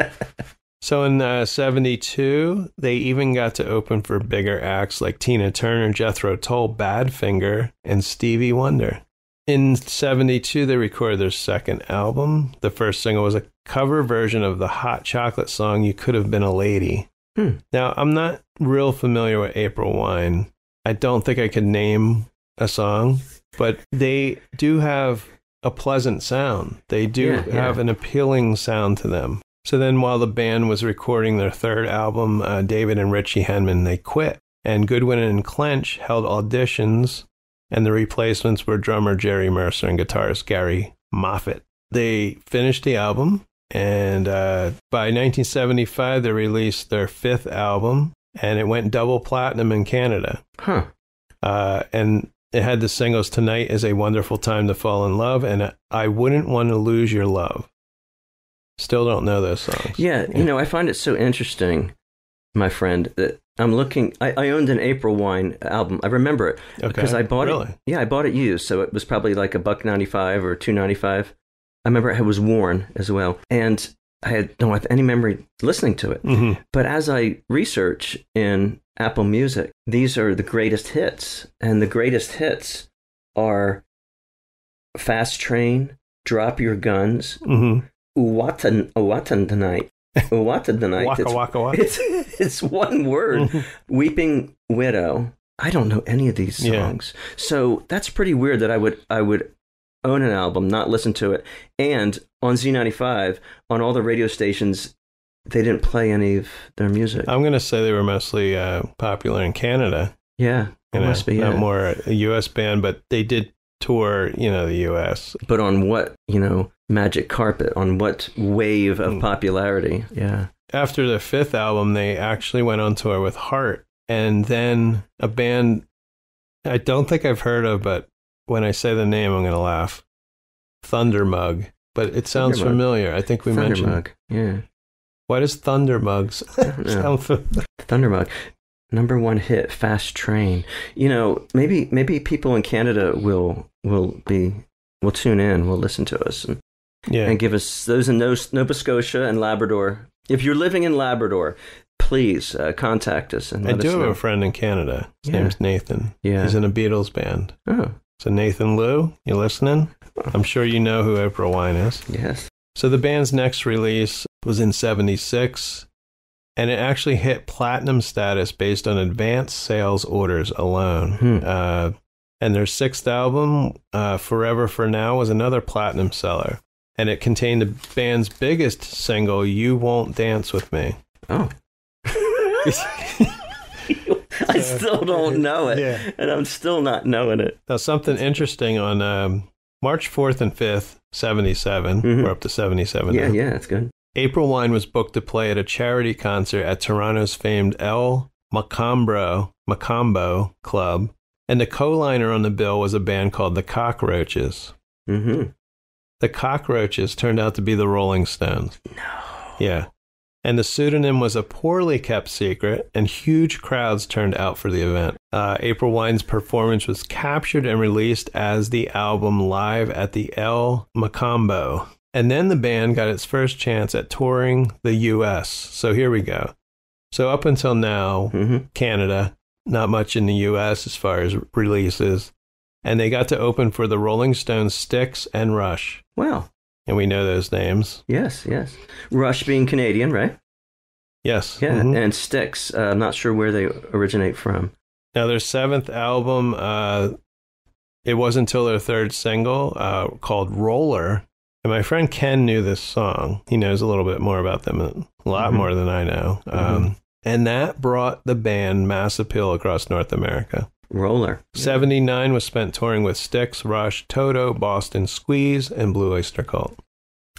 so in uh, 72, they even got to open for bigger acts like Tina Turner, Jethro Tull, Badfinger, and Stevie Wonder. In 72, they recorded their second album. The first single was a cover version of the Hot Chocolate song, You Could Have Been a Lady. Hmm. Now, I'm not real familiar with April Wine. I don't think I could name a song, but they do have a pleasant sound. They do Yeah, yeah. have an appealing sound to them. So then, while the band was recording their third album, uh, David and Richie Henman, they quit. And Goodwyn and Clench held auditions, and the replacements were drummer Jerry Mercer and guitarist Gary Moffet. They finished the album, and uh, by 1975, they released their fifth album, and it went double platinum in Canada. Huh. Uh, and it had the singles Tonight is a Wonderful Time to Fall in Love and I Wouldn't Want to Lose Your Love. Still don't know those songs. Yeah, you know, I find it so interesting, my friend, that I'm looking. I, I owned an April Wine album. I remember it Okay. because I bought really? it. Yeah, I bought it used, so it was probably like a buck ninety five or two ninety five. I remember it was worn as well, and I had don't have any memory listening to it. hmm But as I research in Apple Music, these are the greatest hits, and the greatest hits are "Fast Train," "Drop Your Guns," hmm "Uwatan Uwatan Tonight," "Uwatan Tonight." Waka It's- waka waka. it's it's one word. Mhm. Weeping Widow. I don't know any of these Yeah. songs. So that's pretty weird that I would I would own an album, not listen to it. And on Z95, on all the radio stations, they didn't play any of their music. I'm going to say they were mostly uh, popular in Canada. yeah, it You know, must be. Not Yeah. more a U.S. band, but they did tour, you know, the U.S. But on what, you know, magic carpet, on what wave of Mm. popularity? Yeah. After the fifth album, they actually went on tour with Heart. And then a band I don't think I've heard of, but when I say the name, I'm going to laugh. Thundermug. But it sounds Thundermug. familiar. I think we mentioned. Thundermug. Yeah. Why does Thundermugs sound familiar? Thundermug. Number one hit, Fast Train. You know, maybe maybe people in Canada will will be will tune in, will listen to us and, Yeah. and give us those in Nova Nova Scotia and Labrador. If you're living in Labrador, please uh, contact us and I do us have know. a friend in Canada. His Yeah. name's Nathan. Yeah. He's in a Beatles band. oh, So Nathan Liu, you listening? I'm sure you know who April Wine is. yes. So the band's next release was in 76 and it actually hit platinum status based on advanced sales orders alone. Hmm. Uh, and their sixth album, uh, Forever for Now, was another platinum seller. And it contained the band's biggest single, You Won't Dance With Me. Oh. I still don't know it. Yeah. And I'm still not knowing it. Now, something interesting on um, March 4th and 5th, 77, Mhm. we're up to 77 Yeah, now. yeah, it's good. April Wine was booked to play at a charity concert at Toronto's famed El Macambro, Mocambo Club, and the co-liner on the bill was a band called the Cockroaches. Mm-hmm. The Cockroaches turned out to be the Rolling Stones. No. Yeah. And the pseudonym was a poorly kept secret, and huge crowds turned out for the event. Uh, April Wine's performance was captured and released as the album live at the El Mocambo. And then the band got its first chance at touring the US. So here we go. So up until now, Mm-hmm. Canada, not much in the US as far as releases. And they got to open for the Rolling Stones, Styx, and Rush. Wow. And we know those names. Yes, yes. Rush being Canadian, right? Yes. Yeah, Mhm. and Styx. Uh, I'm not sure where they originate from. Now, their seventh album, uh, it wasn't until their third single uh, called Roller. And my friend Ken knew this song. He knows a little bit more about them, a lot Mhm. more than I know. Um, and that brought the band mass appeal across North America. Roller. 79 was spent touring with Styx, Rush, Toto, Boston Squeeze, and Blue Oyster Cult.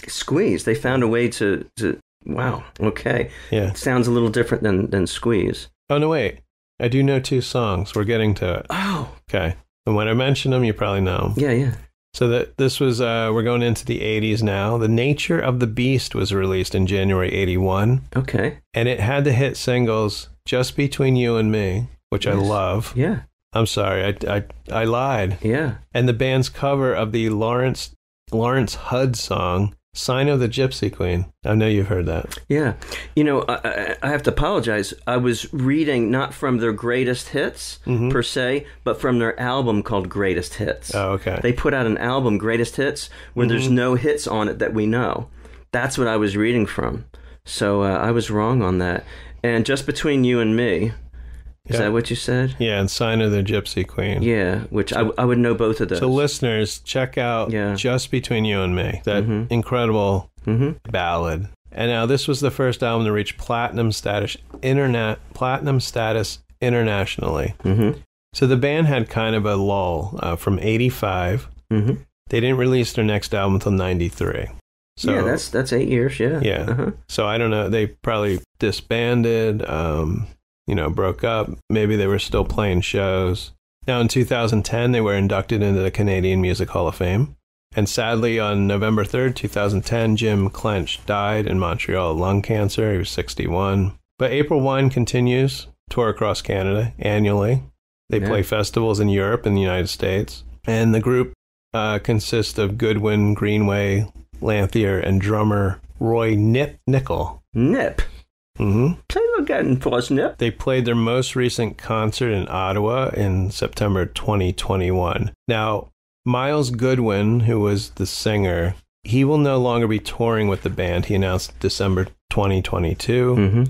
Squeeze. They found a way to, to wow. Okay. Yeah. Sounds a little different than, than Squeeze. Oh, no, wait. I do know two songs. We're getting to it. Oh. Okay. And when I mention them, you probably know 'em. Yeah, yeah. So that this was uh, we're going into the 80s now. The Nature of the Beast was released in January 81 Okay. and it had the hit singles Just Between You and Me, which I love. Yeah. I'm sorry, I, I, I lied. Yeah. And the band's cover of the Lawrence Lorence Hud song "Sign of the Gypsy Queen." I know you've heard that. Yeah, you know, I, I- have to apologize. I was reading not from their greatest hits per se, but from their album called Greatest Hits. Oh, okay. They put out an album, Greatest Hits, where there's no hits on it that we know. That's what I was reading from. So uh, I was wrong on that. And just between you and me, is Yeah. that what you said? yeah, and "Sign of the Gypsy Queen." Yeah, which I, I would know both of those. So, listeners, check out Yeah. "Just Between You and Me," that Mhm. incredible hmm ballad. And now, this was the first album to reach platinum status, internet platinum status internationally. hmm So the band had kind of a lull uh, from '85. hmm They didn't release their next album until '93. So yeah, that's that's eight years. Yeah. Yeah. Uh-huh. So I don't know. They probably disbanded, um, you know, broke up. Maybe they were still playing shows. Now, in 2010, they were inducted into the Canadian Music Hall of Fame. And sadly, on November 3rd, 2010, Jim Clench died in Montreal of lung cancer. He was 61. But April Wine continues, tour across Canada annually. They Yeah. play festivals in Europe and the United States. And the group uh, consists of Goodwyn, Greenway, Lanthier, and drummer Roy Nip Nichol. Nip. Mm-hmm. Play us, They played their most recent concert in Ottawa in September 2021. Now, Myles Goodwyn, who was the singer, he will no longer be touring with the band. He announced December 2022. Mm-hmm.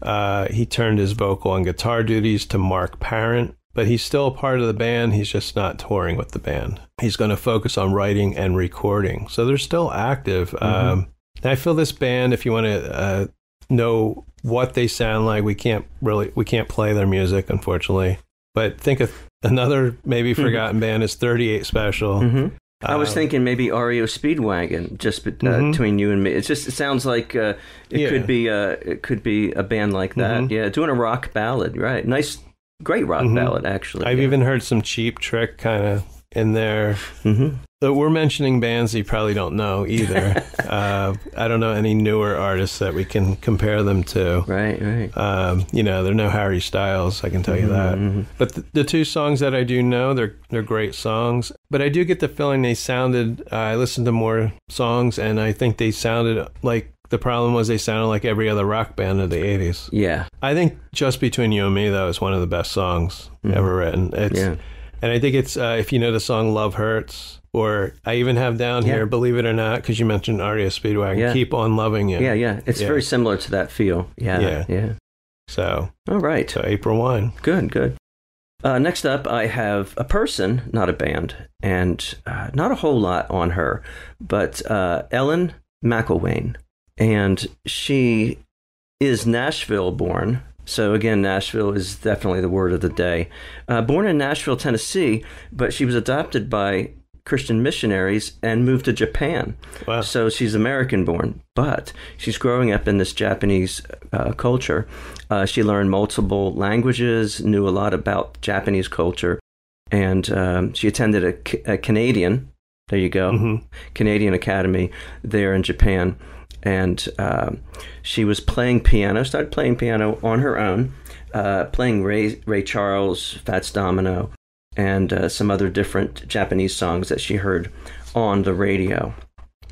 Uh, he turned his vocal and guitar duties to Marc Parent, but he's still a part of the band. He's just not touring with the band. He's going to focus on writing and recording. So they're still active. Um, I feel this band, if you want to uh, know what they sound like, we can't really we can't play their music, unfortunately. But think of another maybe forgotten band is 38 Special. Mm-hmm. I was Um, thinking maybe REO Speedwagon, just uh, Mhm. between you and me. It just it sounds like uh, it Yeah. could be uh, it could be a band like that. Mhm. Yeah, doing a rock ballad, right? Nice, great rock Mhm. ballad actually. I've yeah. even heard some cheap trick kind of in there. So we're mentioning bands you probably don't know either. uh, I don't know any newer artists that we can compare them to. Right, right. Um, you know, they're no Harry Styles, I can tell you that. Mhm. But the, the two songs that I do know, they're they're great songs. But I do get the feeling they sounded. Uh, I listened to more songs, and I think they sounded like the problem was they sounded like every other rock band of the '80s. Yeah, I think "Just Between You and Me" though is one of the best songs Mhm. ever written. It's yeah. and I think it's uh, if you know the song "Love Hurts," or I even have down Yeah. here, believe it or not, because you mentioned REO Speedwagon, Yeah. "Keep on Loving You." Yeah, yeah. It's Yeah. very similar to that feel. Yeah, Yeah. yeah. So, All right. so April one. Good, good. Uh, next up, I have a person, not a band, and uh, not a whole lot on her, but uh, Ellen McIlwaine. And she is Nashville born. So, again, Nashville is definitely the word of the day. Uh, born in Nashville, Tennessee, but she was adopted by Christian missionaries and moved to Japan. Wow. So she's American born, but she's growing up in this Japanese uh, culture. Uh, she learned multiple languages, knew a lot about Japanese culture, and um, she attended a, a Canadian, there you go, Mhm. Canadian Academy there in Japan. And um, she was playing piano, started playing piano on her own, uh, playing Ray, Ray Charles, Fats Domino, and uh, some other different Japanese songs that she heard on the radio.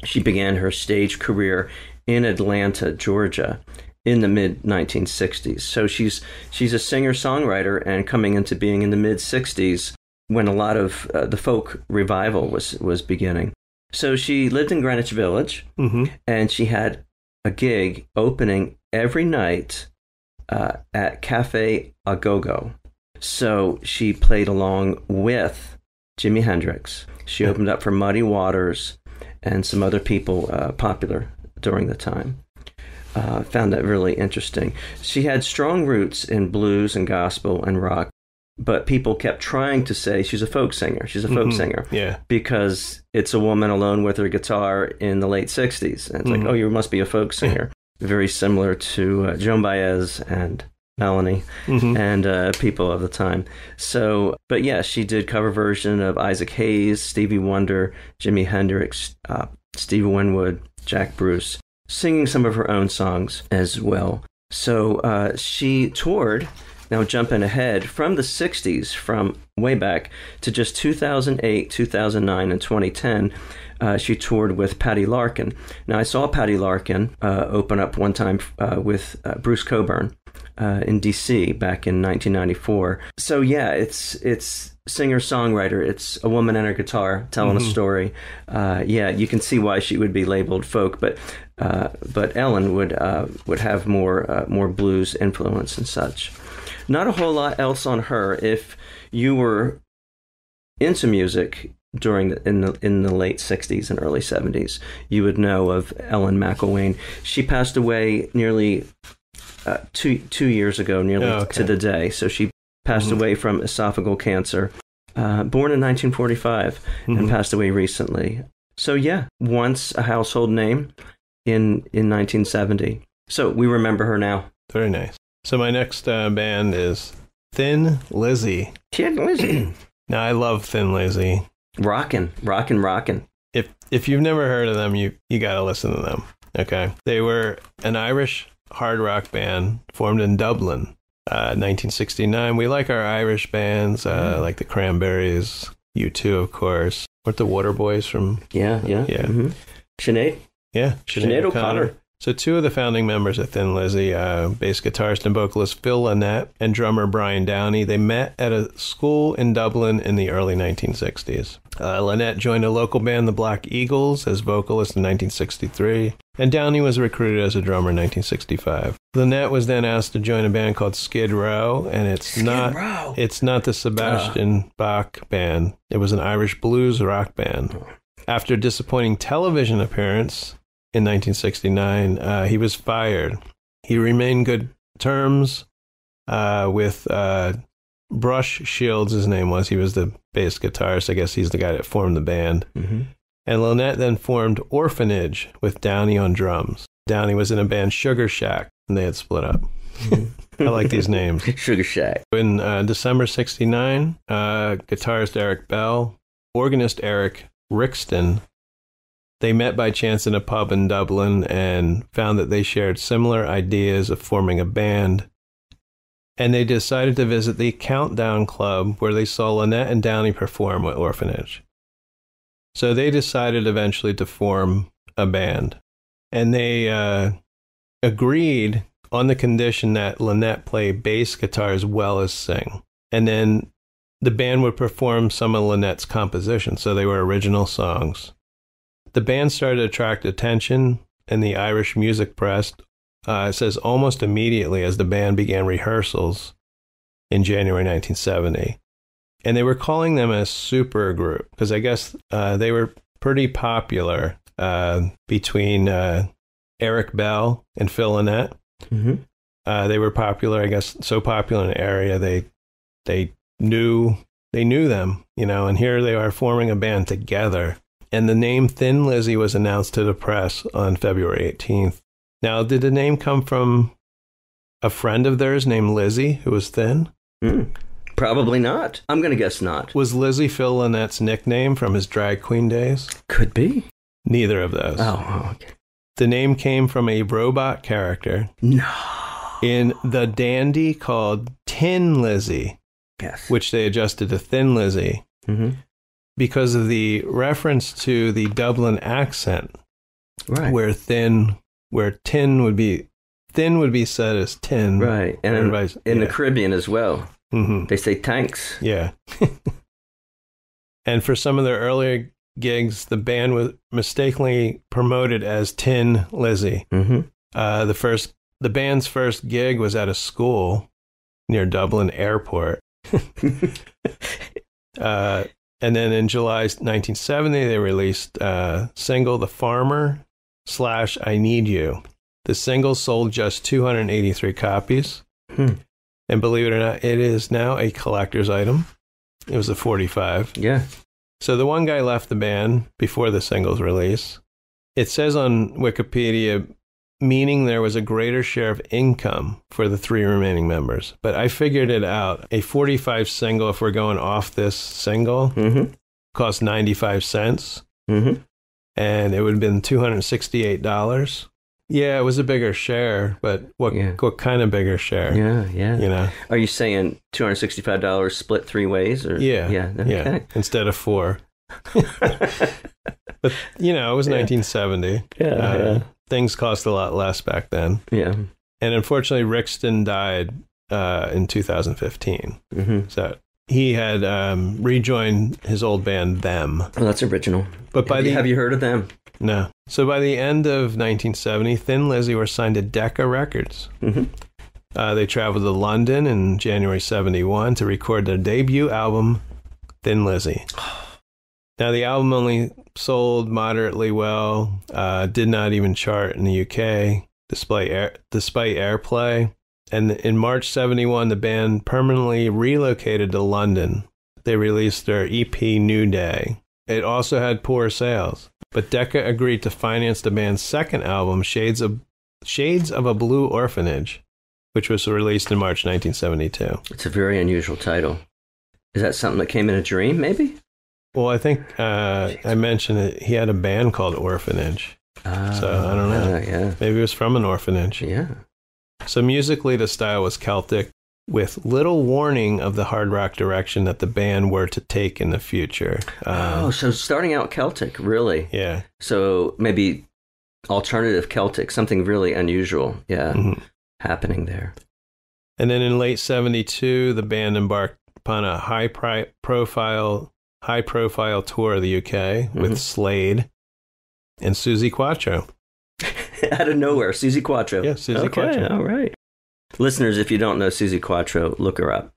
She began her stage career in Atlanta, Georgia, in the mid 1960s. So she's she's a singer songwriter and coming into being in the mid 60s when a lot of uh, the folk revival was was beginning. So she lived in Greenwich Village hmm and she had a gig opening every night uh, at Cafe Agogo. So she played along with Jimi Hendrix. She opened up for Muddy Waters and some other people uh, popular during the time. Uh, found that really interesting. She had strong roots in blues and gospel and rock, but people kept trying to say she's a folk singer. She's a folk Mhm. singer Yeah. because it's a woman alone with her guitar in the late 60s. And it's Mhm. like, oh, you must be a folk singer. Very similar to uh, Joan Baez and Melanie hmm and uh, people of the time. So, but yeah, she did cover version of Isaac Hayes, Stevie Wonder, Jimi Hendrix, uh, Stevie Winwood, Jack Bruce, singing some of her own songs as well. So uh, she toured Now, jumping ahead from the 60s, from way back to just 2008, 2009, and 2010, uh, she toured with Patty Larkin. Now, I saw Patty Larkin uh, open up one time uh, with uh, Bruce Cockburn uh, in DC back in 1994. So, yeah, it's it's singer songwriter. It's a woman and her guitar telling a story. Uh, yeah, you can see why she would be labeled folk, but uh, but Ellen would uh, would have more uh, more blues influence and such. Not a whole lot else on her. If you were into music during the, in the in the late '60s and early '70s, you would know of Ellen McIlwaine. She passed away nearly uh, two two years ago, nearly Oh, okay. to the day. So she passed away from esophageal cancer. Uh, born in 1945 and Mhm. passed away recently. So yeah, once a household name in in 1970. So we remember her now. Very nice. So my next uh, band is Thin Lizzy. Thin Lizzy. Now I love Thin Lizzy. rockin', rockin', rockin'. If if you've never heard of them, you you got to listen to them. Okay, they were an Irish hard rock band formed in Dublin, uh, 1969. We like our Irish bands, uh, like the Cranberries, U2, of course, or the Waterboys from Yeah, yeah. Yeah. hmm Sinead, yeah, Sinead O'Connor. So two of the founding members of Thin Lizzy, uh, bass guitarist and vocalist Phil Lynott and drummer Brian Downey, they met at a school in Dublin in the early 1960s. Uh, Lynott joined a local band, the Black Eagles, as vocalist in 1963, and Downey was recruited as a drummer in 1965. Lynott was then asked to join a band called Skid Row, and it's not Row. it's not the Sebastian Bach band. It was an Irish blues rock band. After a disappointing television appearance in 1969, uh, he was fired. He remained good terms uh, with uh, Brush Shiels, his name was. He was the bass guitarist. I guess he's the guy that formed the band. hmm And Lynott then formed Orphanage with Downey on drums. Downey was in a band Sugar Shack, and they had split up. I like these names. Sugar Shack. In uh, December 69, uh, guitarist Eric Bell, organist Eric Wrixon, they met by chance in a pub in Dublin and found that they shared similar ideas of forming a band. And they decided to visit the Countdown Club where they saw Lynott and Downey perform with Orphanage. So they decided eventually to form a band. And they uh, agreed on the condition that Lynott play bass guitar as well as sing. And then the band would perform some of Lynott's compositions, so they were original songs. The band started to attract attention in the Irish music press. Uh, it says almost immediately as the band began rehearsals in January 1970. And they were calling them a super group because I guess uh, they were pretty popular uh, between uh, Eric Bell and Phil Lynott. hmm Uh, they were popular, I guess, so popular in the area they they knew they knew them, you know, and here they are forming a band together. And the name Thin Lizzy was announced to the press on February 18th. Now, did the name come from a friend of theirs named Lizzie, who was thin? Mm. Probably not. I'm going to guess not. Was Lizzie Phil Lynott's nickname from his drag queen days? Could be. Neither of those. Oh, okay. The name came from a robot character No. in The Dandy called Tin Lizzie, Yes. which they adjusted to Thin Lizzie. hmm because of the reference to the Dublin accent, Right. where thin, where tin would be, thin would be said as tin. right. And in, in the. Caribbean as well, Mhm. they say tanks. Yeah. and for some of their earlier gigs, the band was mistakenly promoted as Tin Lizzy. hmm Uh, the first, the band's first gig was at a school near Dublin Airport. Uh, and then in July 1970, they released uh, single "The Farmer" slash "I Need You." The single sold just 283 copies, Hmm. and believe it or not, it is now a collector's item. It was a 45. Yeah. So the one guy left the band before the single's release. It says on Wikipedia, meaning there was a greater share of income for the three remaining members. But I figured it out. A 45 single, if we're going off this single, hmm cost 95 cents hmm and it would have been $268. Yeah, it was a bigger share, but what Yeah. what kind of bigger share? Yeah, yeah. You know, Are you saying two hundred sixty-five dollars split three ways, or yeah, yeah, yeah, instead of four. But you know, it was Yeah. 1970. yeah, Uh, Things cost a lot less back then, yeah, and unfortunately, Wrixon died uh, in 2015. hmm So he had um, rejoined his old band Them, Well, that's original. but by have, the you, have you heard of them? no. So by the end of 1970, Thin Lizzy were signed to Decca Records. hmm Uh, they traveled to London in January 71 to record their debut album, Thin Lizzy. Now, the album only sold moderately well, uh, did not even chart in the UK despite, air, despite airplay. And in March 71, the band permanently relocated to London. They released their EP New Day. It also had poor sales, but Decca agreed to finance the band's second album, Shades of, Shades of a Blue Orphanage which was released in March 1972. It's a very unusual title. Is that something that came in a dream? Maybe. Well, I think uh, I mentioned that he had a band called Orphanage. So, I don't know. Uh, yeah, Maybe it was from an orphanage. yeah. So musically, the style was Celtic, with little warning of the hard rock direction that the band were to take in the future. oh, Um, so starting out Celtic, really? yeah. So maybe alternative Celtic, something really unusual. Yeah, Mhm. happening there. And then in late 72, the band embarked upon a high pri- profile high profile tour of the UK with Mhm. Slade and Suzi Quatro. Out of nowhere, Suzi Quatro. Yeah, Suzi okay, Quatro. All right. Listeners, if you don't know Suzi Quatro, look her up.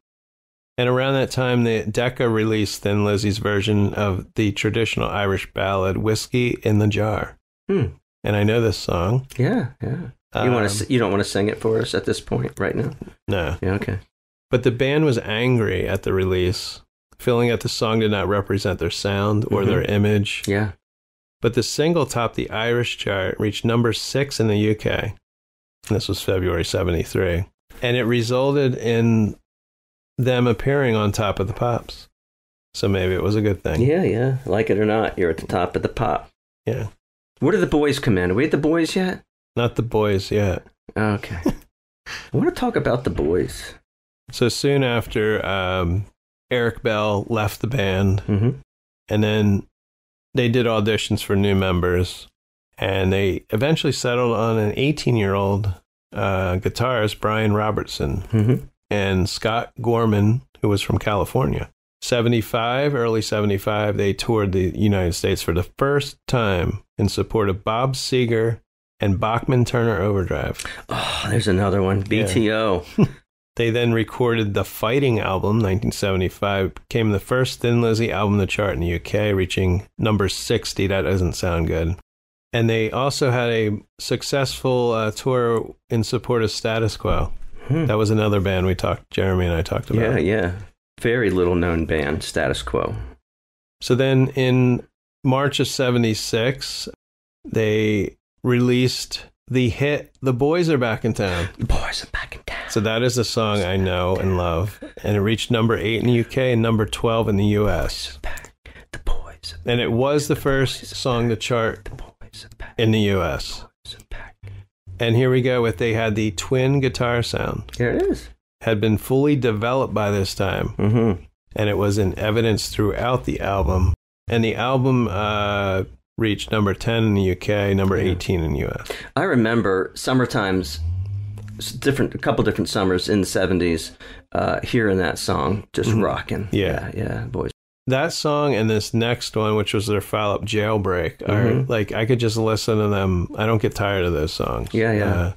And around that time, the Decca released Thin Lizzy's version of the traditional Irish ballad "Whiskey in the Jar." Hmm. And I know this song. Yeah, yeah. You Um, want to? You don't want to sing it for us at this point, right now? No, Yeah. Okay. but the band was angry at the release, feeling that the song did not represent their sound or Mhm. their image. Yeah. But the single topped the Irish chart, reached number six in the UK. And this was February '73, and it resulted in them appearing on top of the pops. So maybe it was a good thing. Yeah, yeah. Like it or not, you're at the top of the pop. Yeah. Where do the boys come in? Are we at the boys yet? Not the boys yet. Okay. I want to talk about the boys. So soon after, um, Eric Bell left the band, Mm-hmm. and then they did auditions for new members, and they eventually settled on an 18 year old uh, guitarist, Brian Robertson, Mm-hmm. and Scott Gorham, who was from California. 75, early 75, they toured the United States for the first time in support of Bob Seger and Bachman Turner Overdrive. Oh, there's another one. BTO. They then recorded the Fighting album, 1975, became the first Thin Lizzy album to chart in the UK, reaching number 60. That doesn't sound good. And they also had a successful uh, tour in support of Status Quo. Hmm. That was another band we talked, Jeremy and I talked about. Yeah, yeah. Very little known band, Status Quo. So then in March of 76, they released the hit The Boys Are Back in Town. The boys are back in town. So that is a song I know and love. And it reached number 8 in the UK and number 12 in the US. Back. The boys. are- And it was the first song to chart The boys are back. in the US. Boys are back. And here we go with they had the twin guitar sound. Here it is. Had been fully developed by this time. Mm-hmm. and it was in evidence throughout the album. And the album uh, reached number 10 in the UK, number Yeah. 18 in the US. I remember summer times, different, a couple different summers in the '70s, uh, hearing that song, just Mhm. rocking. Yeah. yeah, yeah, boys. That song and this next one, which was their follow up Jailbreak, are Mhm. like, I could just listen to them. I don't get tired of those songs. Yeah, yeah. Uh,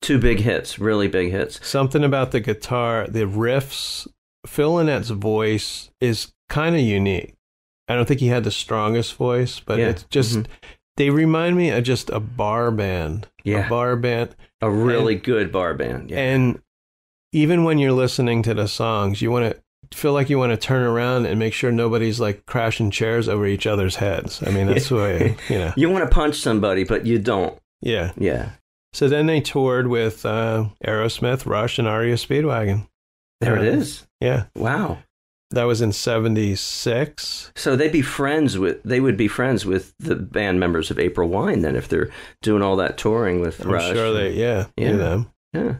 Two big hits, really big hits. something about the guitar, the riffs, Phil Lynott's voice is kind of unique. I don't think he had the strongest voice, but Yeah. it's just, Mhm. they remind me of just a bar band. Yeah. A bar band. A really good bar band. Yeah. And even when you're listening to the songs, you want to feel like you want to turn around and make sure nobody's like crashing chairs over each other's heads. I mean, that's why you know. you want to punch somebody, but you don't. Yeah. Yeah. So then they toured with uh, Aerosmith, Rush, and REO Speedwagon. There it Uh, is. Yeah. Wow. That was in 76. So they'd be friends with they would be friends with the band members of April Wine then if they're doing all that touring with I'm Rush. sure they, yeah, Yeah. them. yeah,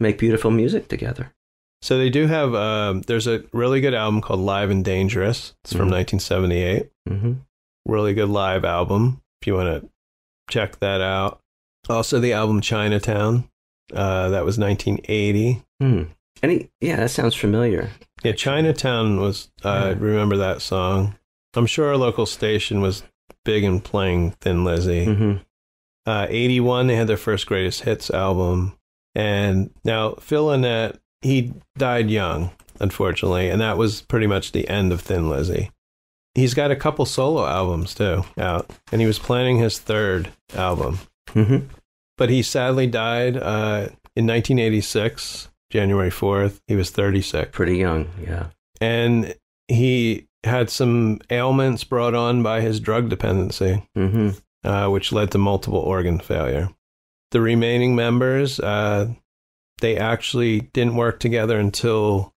make beautiful music together. So they do have, um, there's a really good album called Live and Dangerous. It's from Mhm. 1978. hmm Really good live album if you want to check that out. Also, the album Chinatown. Uh, that was 1980. Hmm. Any yeah, that sounds familiar. Yeah, Chinatown was, uh, Yeah. remember that song. I'm sure our local station was big in playing Thin Lizzy. hmm Uh, 81, they had their first greatest hits album. And now Phil Lynott, he died young, unfortunately, and that was pretty much the end of Thin Lizzy. He's got a couple solo albums too out, and he was planning his third album. hmm But he sadly died uh, in 1986, January 4th. He was 36. Pretty young, yeah. And he had some ailments brought on by his drug dependency hmm uh, which led to multiple organ failure. The remaining members, uh, they actually didn't work together until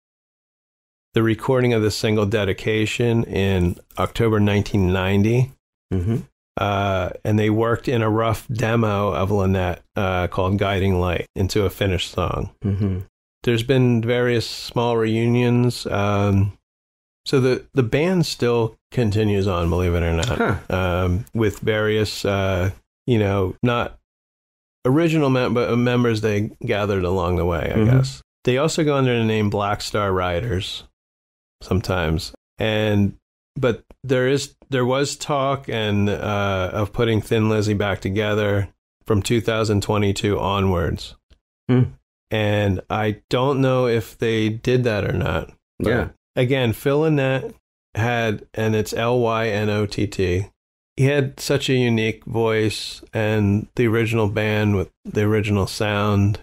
the recording of the single dedication in October 1990. hmm Uh, and they worked in a rough demo of Lynott uh, called Guiding Light into a finished song. hmm There's been various small reunions. Um, so the, the band still continues on, believe it or not Huh. um, with various, uh, you know, not original mem- but members they gathered along the way, I Mhm. guess. They also go under the name Black Star Riders sometimes, and but there is there was talk and uh, of putting Thin Lizzy back together from 2022 onwards, Hmm. And I don't know if they did that or not. Yeah. Again, Phil Lynott had, and it's L Y N O T T. He had such a unique voice and the original band with the original sound.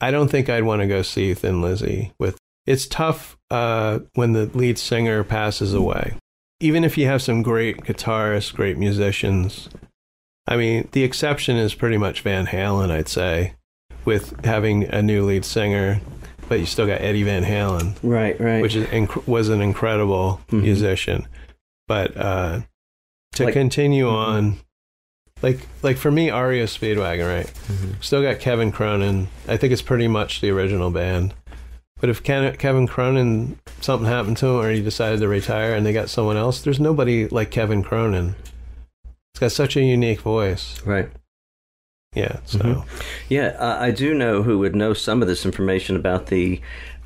I don't think I'd want to go see Thin Lizzy with. It's tough uh, when the lead singer passes away. Even if you have some great guitarists, great musicians. I mean, the exception is pretty much Van Halen, I'd say, with having a new lead singer, but you still got Eddie Van Halen Right, right. which is inc- was an incredible Mhm. musician. But uh, to Like- continue Mhm. on, like like for me, REO Speedwagon, right? Mhm. Still got Kevin Cronin. I think it's pretty much the original band. But if Ken- Kevin Cronin, something happened to him or he decided to retire and they got someone else, there's nobody like Kevin Cronin. It's got such a unique voice. right. Yeah. So Mhm. Yeah, uh, I do know who would know some of this information about the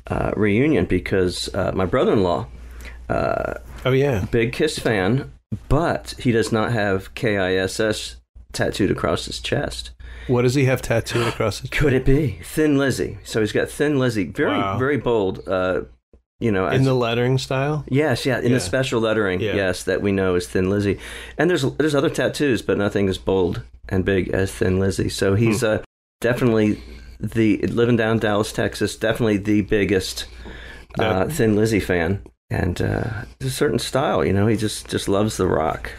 uh, reunion because uh, my brother-in-law, uh, oh yeah, big Kiss fan, but he does not have KISS tattooed across his chest. what does he have tattooed across his? Could it be Thin Lizzy? So he's got Thin Lizzy, very Wow. very bold. Uh, you know, in as- the lettering style? Yes, yeah, in Yeah. the special lettering, Yeah. yes, that we know is Thin Lizzy. And there's there's other tattoos, but nothing as bold and big as Thin Lizzy. So Hmm. he's uh, definitely the living down Dallas, Texas, definitely the biggest uh, Thin Lizzy fan. And uh, a certain style, you know. He just just loves the rock.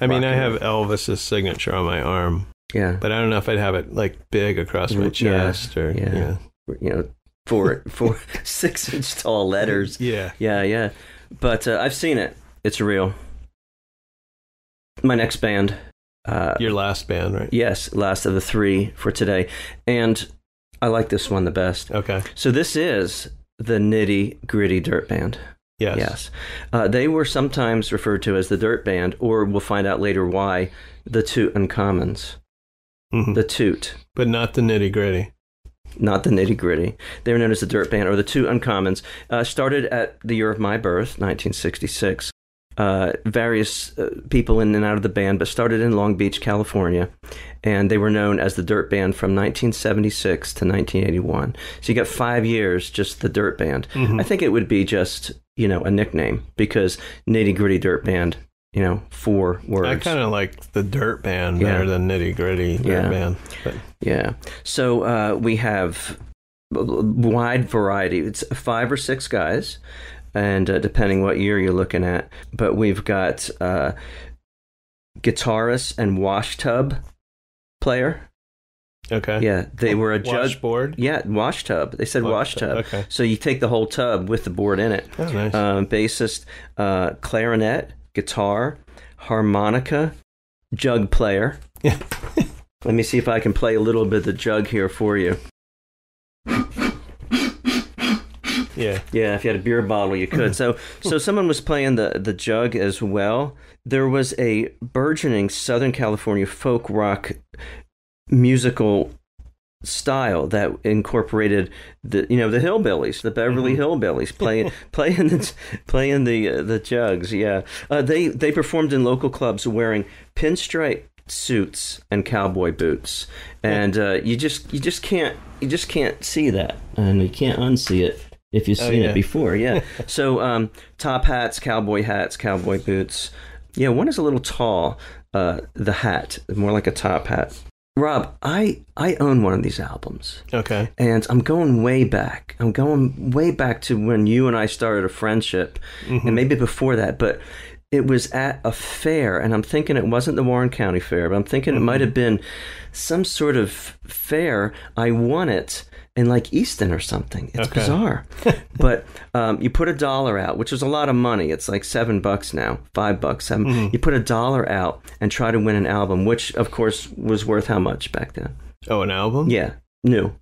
I mean, I have Elvis's signature on my arm. Yeah, but I don't know if I'd have it like big across my Yeah, chest or yeah. yeah. you know, four four six inch tall letters. Yeah. Yeah, yeah. But uh, I've seen it. It's real. My next band. Uh, Your last band, right? Yes, last of the three for today. And I like this one the best. Okay. So this is the Nitty Gritty Dirt Band. Yes. Yes. Uh, they were sometimes referred to as the Dirt Band, or we'll find out later why, the Toot Uncommons. Mhm. The Toot, but not the nitty gritty. Not the Nitty Gritty. They were known as the Dirt Band, or the Two Uncommons. Uh, started at the year of my birth, 1966. Uh, various uh, people in and out of the band, but started in Long Beach, California. And they were known as the Dirt Band from 1976 to 1981. So you got five years, just the Dirt Band. Mhm. I think it would be just, you know, a nickname because Nitty Gritty Dirt Band, you know, four words. I kind of like the dirt band Yeah. better than nitty gritty dirt Yeah. band. But Yeah. So uh, we have a wide variety. It's five or six guys, and uh, depending what year you're looking at. But we've got uh, guitarist and washtub player. Okay. Yeah, they were a jug. Washboard. Yeah, wash tub. They said Wash wash tub, tub. okay. So you take the whole tub with the board in it. Oh, nice. Um, bassist, uh, clarinet, guitar, harmonica, jug player. Yeah. Let me see if I can play a little bit of the jug here for you. yeah. Yeah, if you had a beer bottle, you could. So, so someone was playing the the jug as well. There was a burgeoning Southern California folk rock musical style that incorporated the you know the hillbillies, the Beverly Hillbillies playing playing the playing the uh, the jugs. Yeah, uh, they they performed in local clubs wearing pinstripe suits and cowboy boots, and uh, you just you just can't you just can't see that, and you can't unsee it if you've Oh, seen yeah. it before. Yeah. so um, top hats, cowboy hats, cowboy boots. Yeah, one is a little tall. Uh, the hat, more like a top hat. Rob, I I own one of these albums, Okay. and I'm going way back. I'm going way back to when you and I started a friendship, mm-hmm. and maybe before that. But it was at a fair, and I'm thinking it wasn't the Warren County Fair, but I'm thinking it might mm-hmm. have been some sort of fair. I won it in like Easton or something. It's Okay. bizarre. but um, you put a dollar out, which was a lot of money. It's like seven bucks now, five bucks, 7 You put a dollar out and try to win an album, which of course was worth how much back then? Oh, an album? Yeah, new.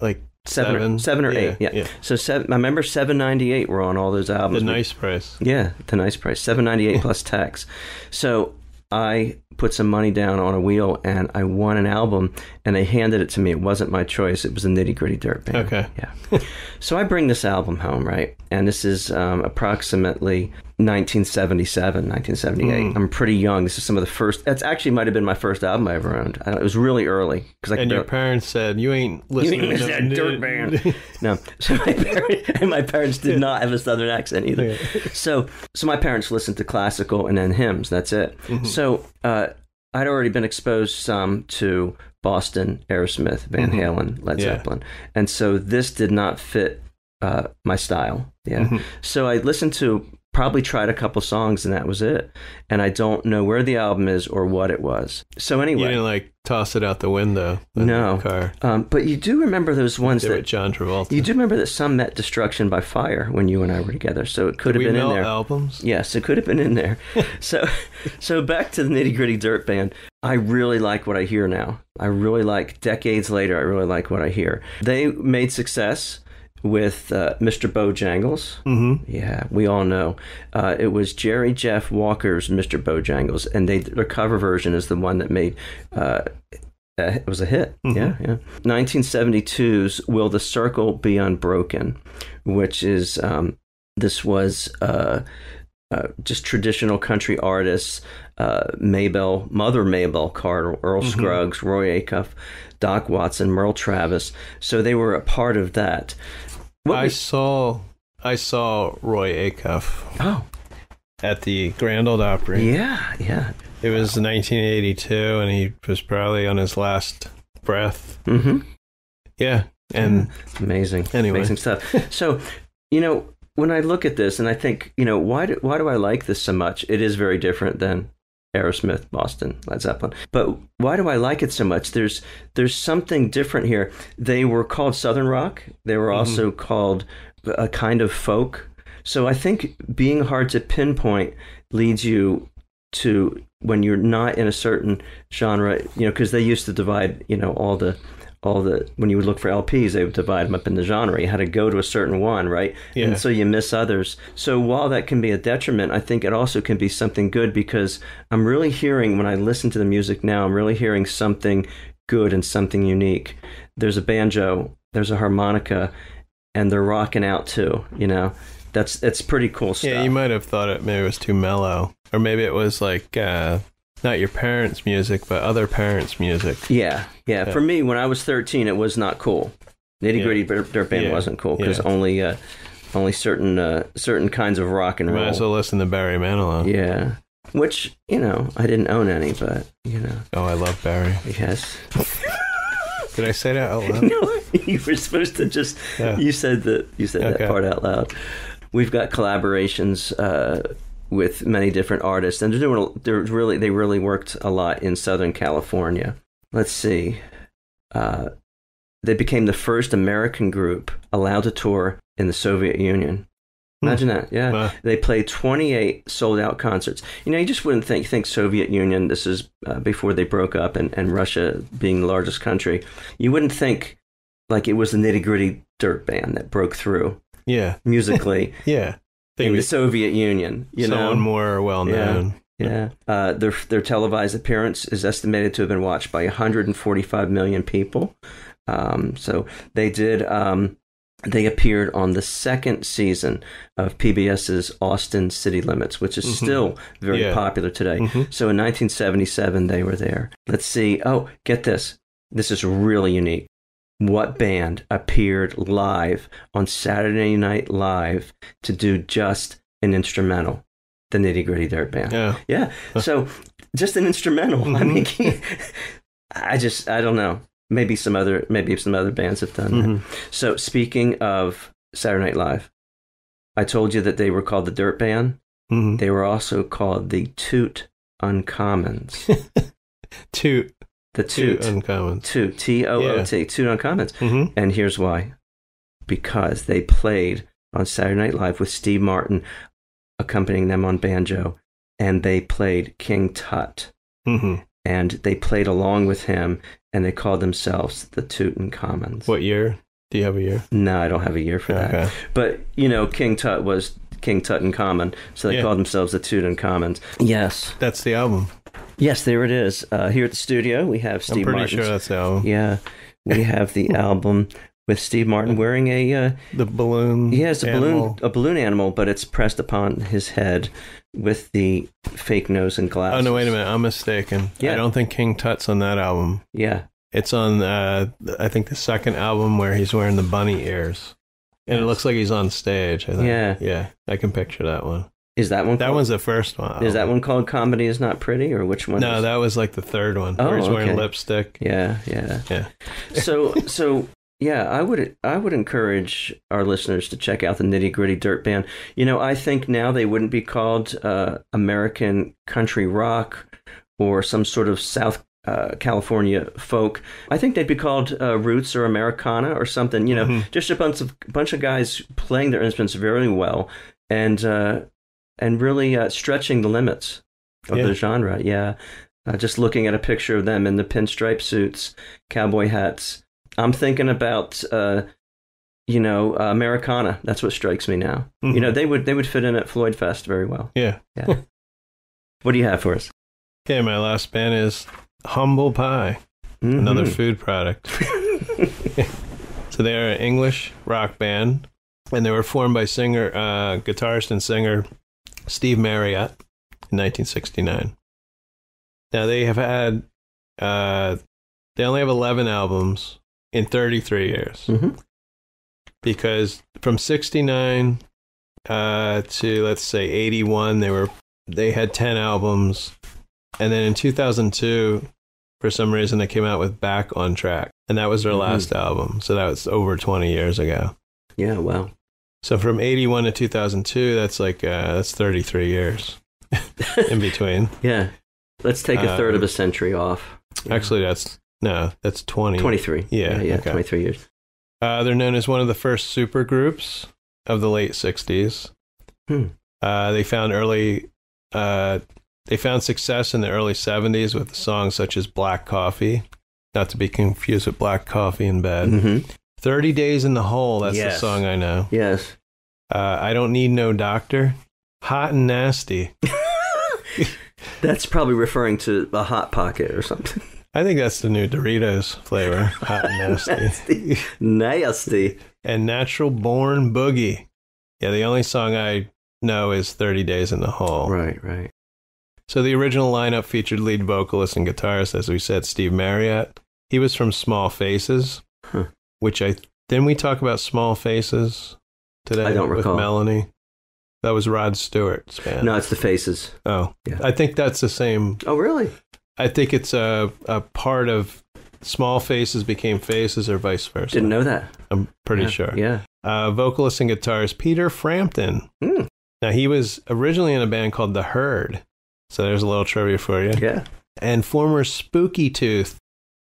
Like Seven, Seven. or, seven or Yeah, eight. Yeah. yeah. So seven, I remember seven ninety eight were on all those albums. the nice price. Yeah, the nice price, seven ninety eight plus tax. So I put some money down on a wheel and I won an album, and they handed it to me. It wasn't my choice. It was a nitty gritty dirt band. Okay. Yeah. so I bring this album home, right? And this is um, approximately 1977, 1978. Hmm. I'm pretty young. This is some of the first. That's actually might have been my first album I ever owned. I, it was really early because I And your parents said, "You ain't listening ain't to listening to no that dirt band. No, so my parents, and my parents did not have a southern accent either. So, so my parents listened to classical and then hymns. That's it. Mm-hmm. So, uh, I'd already been exposed some to Boston, Aerosmith, Van Halen, Led Mm-hmm. Yeah. Zeppelin, and so this did not fit uh, my style. Yeah. Mm-hmm. So I listened to probably tried a couple songs and that was it. And I don't know where the album is or what it was. So You anyway, didn't like toss it out the window. in No. the car. um, but you do remember those ones that John Travolta. you do remember that some met destruction by fire when you and I were together, so it could Did have been in there. albums? Yes, it could have been in there. so, so back to the nitty gritty dirt band. I really like what I hear now. I really like decades later. I really like what I hear. They made success with uh, Mr. Bojangles. Mm-hmm. Yeah, we all know. Uh, it was Jerry Jeff Walker's Mr. Bojangles, and they their cover version is the one that made. Uh, uh, it was a hit. Yeah, yeah. 1972's "Will the Circle Be Unbroken," which is um, this was uh, uh, just traditional country artists, uh, Maybelle, Mother Maybelle Carter, Earl Scruggs, Roy Acuff, Doc Watson, Merle Travis. So they were a part of that. What I was- saw I saw Roy Acuff oh, at the Grand Ole Opry. yeah, yeah. It was 1982, and he was probably on his last breath. Mm-hmm. Yeah, and Amazing. Anyway. Amazing stuff. So, you know, when I look at this and I think, you know, why do, why do I like this so much? It is very different than Aerosmith, Boston, Led Zeppelin. But why do I like it so much? There's there's something different here. They were called Southern rock. They were mm-hmm. also called a kind of folk. So I think being hard to pinpoint leads you to when you're not in a certain genre, you know, because they used to divide, you know, all the all the when you would look for LPs, they would divide them up into genre. You had to go to a certain one, right? Yeah. And so you miss others. So while that can be a detriment, I think it also can be something good because I'm really hearing when I listen to the music now, I'm really hearing something good and something unique. There's a banjo, there's a harmonica, and they're rocking out too. You know, that's that's pretty cool stuff. yeah, you might have thought it maybe it was too mellow, or maybe it was like uh, not your parents' music, but other parents' music. Yeah, yeah. Yeah. For me, when I was 13, it was not cool. Nitty gritty dirt band Yeah. wasn't cool because Yeah. only uh, only certain uh, certain kinds of rock and roll. might as well listen to Barry Manilow. Yeah, which you know I didn't own any, but you know, Oh, I love Barry. yes. Did I say that out loud? no, you were supposed to just. Yeah. You said that. You said that part out loud. We've got collaborations uh, with many different artists, and they're doing. They're really. They really worked a lot in Southern California. Let's see. uh, they became the first American group allowed to tour in the Soviet Union. Imagine that, yeah. Wow. They played 28 sold out concerts. You know, you just wouldn't think think Soviet Union. This is uh, before they broke up, and, and Russia being the largest country. You wouldn't think like it was the nitty gritty dirt band that broke through Yeah. musically Yeah. In we the Soviet Union. You someone know, more well known. yeah. Uh, their their televised appearance is estimated to have been watched by 145 million people. Um, so they did. Um, they appeared on the second season of PBS's Austin City Limits, which is Mhm. still very Yeah. popular today. Mhm. So in 1977, they were there. Let's see. Oh, get this. This is really unique. What band appeared live on Saturday Night Live to do just an instrumental? The Nitty Gritty Dirt Band. Yeah. Yeah. So just an instrumental. I mean. I just I don't know. Maybe some other maybe some other bands have done that. Mhm. So speaking of Saturday Night Live, I told you that they were called the Dirt Band. Mhm. They were also called the Toot Uncommons. Toot. The Toot Toot. uncommon. Toot. T O O T. Toot Uncommons. Mm-hmm. And here's why. Because they played on Saturday Night Live with Steve Martin accompanying them on banjo, and they played King Tut. Mm-hmm. And they played along with him, and they called themselves the Tutankhamons. What year? Do you have a year? No, I don't have a year for that. But, you know, King Tut was King Tutankhamun, so they Yeah. called themselves the Tutankhamons. Yes. That's the album. Yes, there it is. Uh, here at the studio, we have Steve I'm pretty Martin's- sure that's the. Yeah, we have the album with Steve Martin wearing a uh, The balloon. he has a animal. balloon a balloon animal, but it's pressed upon his head with the fake nose and glasses. Oh no! Wait a minute. I'm mistaken. Yeah. I don't think King Tut's on that album. Yeah, It's on. Uh, I think the second album where he's wearing the bunny ears, and it looks like he's on stage. I think. Yeah. Yeah. I can picture that one. Is that one? That called, one's the first one. is that one called "Comedy Is Not Pretty" or which one? No, is- that was like the third one. Oh, where he's wearing lipstick. Yeah, yeah, Yeah. so, so yeah, I would I would encourage our listeners to check out the Nitty Gritty Dirt Band. You know, I think now they wouldn't be called uh, American country rock or some sort of South. Uh, California folk. I think they'd be called uh, roots or Americana or something. You know, Mhm. just a bunch of bunch of guys playing their instruments very well and uh, and really uh, stretching the limits of Yeah. the genre. Yeah, uh, just looking at a picture of them in the pinstripe suits, cowboy hats. I'm thinking about uh, you know uh, Americana. That's what strikes me now. Mhm. You know, they would they would fit in at Floyd Fest very well. Yeah. Yeah. what do you have for us? Okay. My last band is Humble Pie, another Mhm. food product. So they are an English rock band, and they were formed by singer, uh, guitarist, and singer Steve Marriott in 1969. Now they have had, uh, they only have 11 albums in 33 years Mhm. because from 69 uh, to let's say 81, they were they had 10 albums, and then in 2002, for some reason, they came out with Back on Track, and that was their Mhm. last album. So that was over 20 years ago. Yeah. Wow. So from 81 to 2002, that's like uh, that's 33 years in between. Yeah. Let's take a third Uh, of a century off. Yeah. Actually, that's no, that's 20. 23. Yeah, Yeah. okay. 23 years. Uh, they're known as one of the first super groups of the late 60s. Hmm. Uh, they found early, uh, they found success in the early 70s with songs such as Black Coffee, not to be confused with Black Coffee in Bed. hmm 30 Days in the Hole, that's Yes. the song I know. Yes. Uh, I Don't Need No Doctor. Hot and Nasty. That's probably referring to a hot pocket or something. I think that's the new Doritos flavor. Hot and Nasty. Nasty. Nasty. and Natural Born Boogie. Yeah, the only song I know is 30 Days in the Hole. Right, right. So the original lineup featured lead vocalist and guitarist, as we said, Steve Marriott. He was from Small Faces, Huh. Which I didn't we talk about Small Faces today I don't with recall. Melanie. That was Rod Stewart's band. No, it's the faces. Oh, Yeah. I think that's the same. Oh, really? I think it's a a part of Small Faces became Faces, or vice versa. Didn't know that. I'm pretty Yeah. sure. Yeah. uh, vocalist and guitarist Peter Frampton. Hmm. Now he was originally in a band called The Herd, so there's a little trivia for you. Yeah. And former Spooky Tooth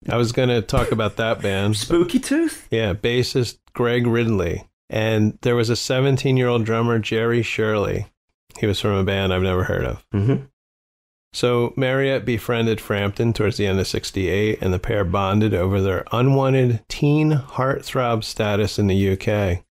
I was going to talk about that band. Spooky Tooth. Yeah, bassist Greg Ridley. And there was a 17 year old drummer, Jerry Shirley. He was from a band I've never heard of. Mm-hmm. So Marriott befriended Frampton towards the end of 68, and the pair bonded over their unwanted teen heartthrob status in the UK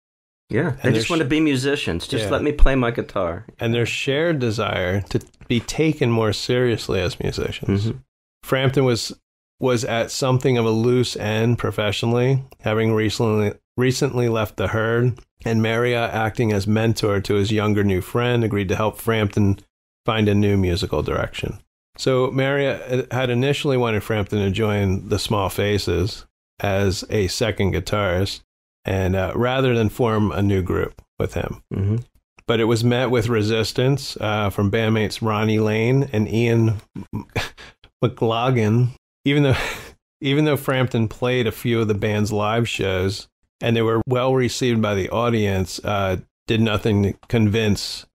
Yeah, they just want to be musicians. Just Yeah. let me play my guitar. and their shared desire to be taken more seriously as musicians. Mhm. Frampton was was at something of a loose end professionally, having recently recently left the herd, and Marriott, acting as mentor to his younger new friend, agreed to help Frampton find a new musical direction. So Marriott had initially wanted Frampton to join the Small Faces as a second guitarist, and uh, rather than form a new group with him Mhm. but it was met with resistance uh, from bandmates Ronnie Lane and Ian McLaughlin. Even though, even though Frampton played a few of the band's live shows and they were well received by the audience, uh, did nothing to convince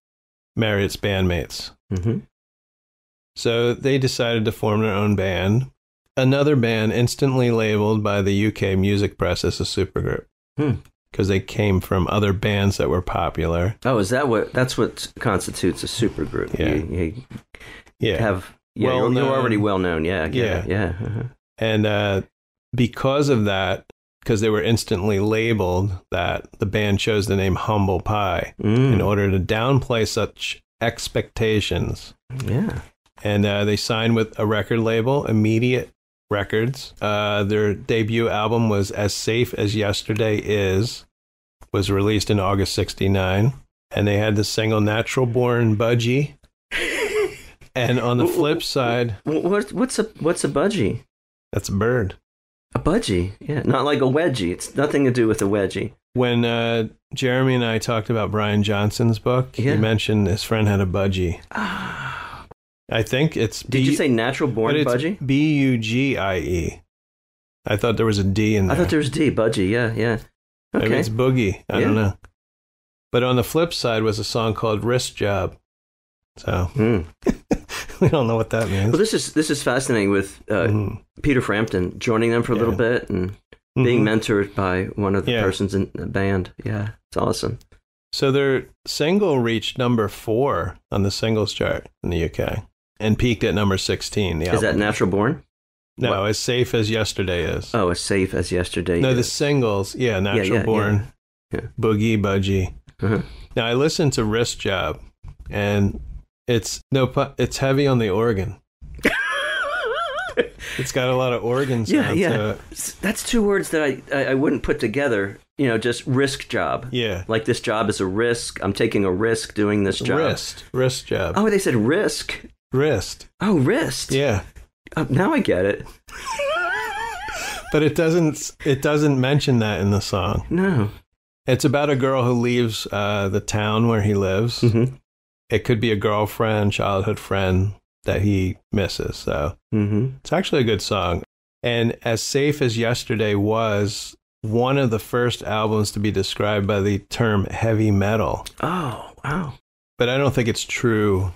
Marriott's bandmates. Mhm. So they decided to form their own band. Another band instantly labeled by the UK music press as a supergroup Hmm. because they came from other bands that were popular. Oh, is that what? That's what constitutes a supergroup. Yeah. You, you Yeah. have. Yeah, Well you're, you're already well known. Yeah. Yeah. Yeah. uh-huh. And uh, because of that, because they were instantly labeled that, the band chose the name Humble Pie Mm. in order to downplay such expectations. Yeah. And uh, they signed with a record label, Immediate Records. Uh, their debut album was As Safe as Yesterday Is, was released in August 69. And they had the single Natural Born Budgie. And on the flip side, Wh- What, what's a what's a budgie? that's a bird. A budgie. Yeah. Not like a wedgie. It's nothing to do with a wedgie. When uh, Jeremy and I talked about Brian Johnson's book, Yeah. he mentioned his friend had a budgie. I think it's Did you say natural born budgie? B U G I E. I thought there was a D in there. I thought there was D. Budgie. Yeah. Yeah. Maybe Okay. it's boogie. I don't know. But on the flip side was a song called Wrist Job. So Hmm. we don't know what that means. Well, this is this is fascinating with uh, Mhm. Peter Frampton joining them for a little bit and being Mhm. mentored by one of the Yeah. persons in the band. Yeah, it's awesome. So their single reached number four on the singles chart in the UK and peaked at number 16. The Is that natural born? No, what? as safe as yesterday is. Oh, as safe as yesterday. no, the singles, yeah, Natural yeah, Born, yeah. Boogie Budgie. Uh-huh. Now I listened to Wrist Job, and it's no, pu- it's heavy on the organ. It's got a lot of organs. Yeah, yeah. That's two words that I, I I wouldn't put together. You know, just risk job. Yeah, Like this job is a risk. I'm taking a risk doing this job. wrist, wrist job, Oh, they said risk. wrist. Oh, wrist. Yeah, Oh, now I get it. but it doesn't. It doesn't mention that in the song. No. It's about a girl who leaves uh, the town where he lives. Mm-hmm. It could be a girlfriend, childhood friend that he misses. So Mm-hmm. it's actually a good song. And as safe as yesterday was one of the first albums to be described by the term heavy metal. Oh, wow. But I don't think it's true.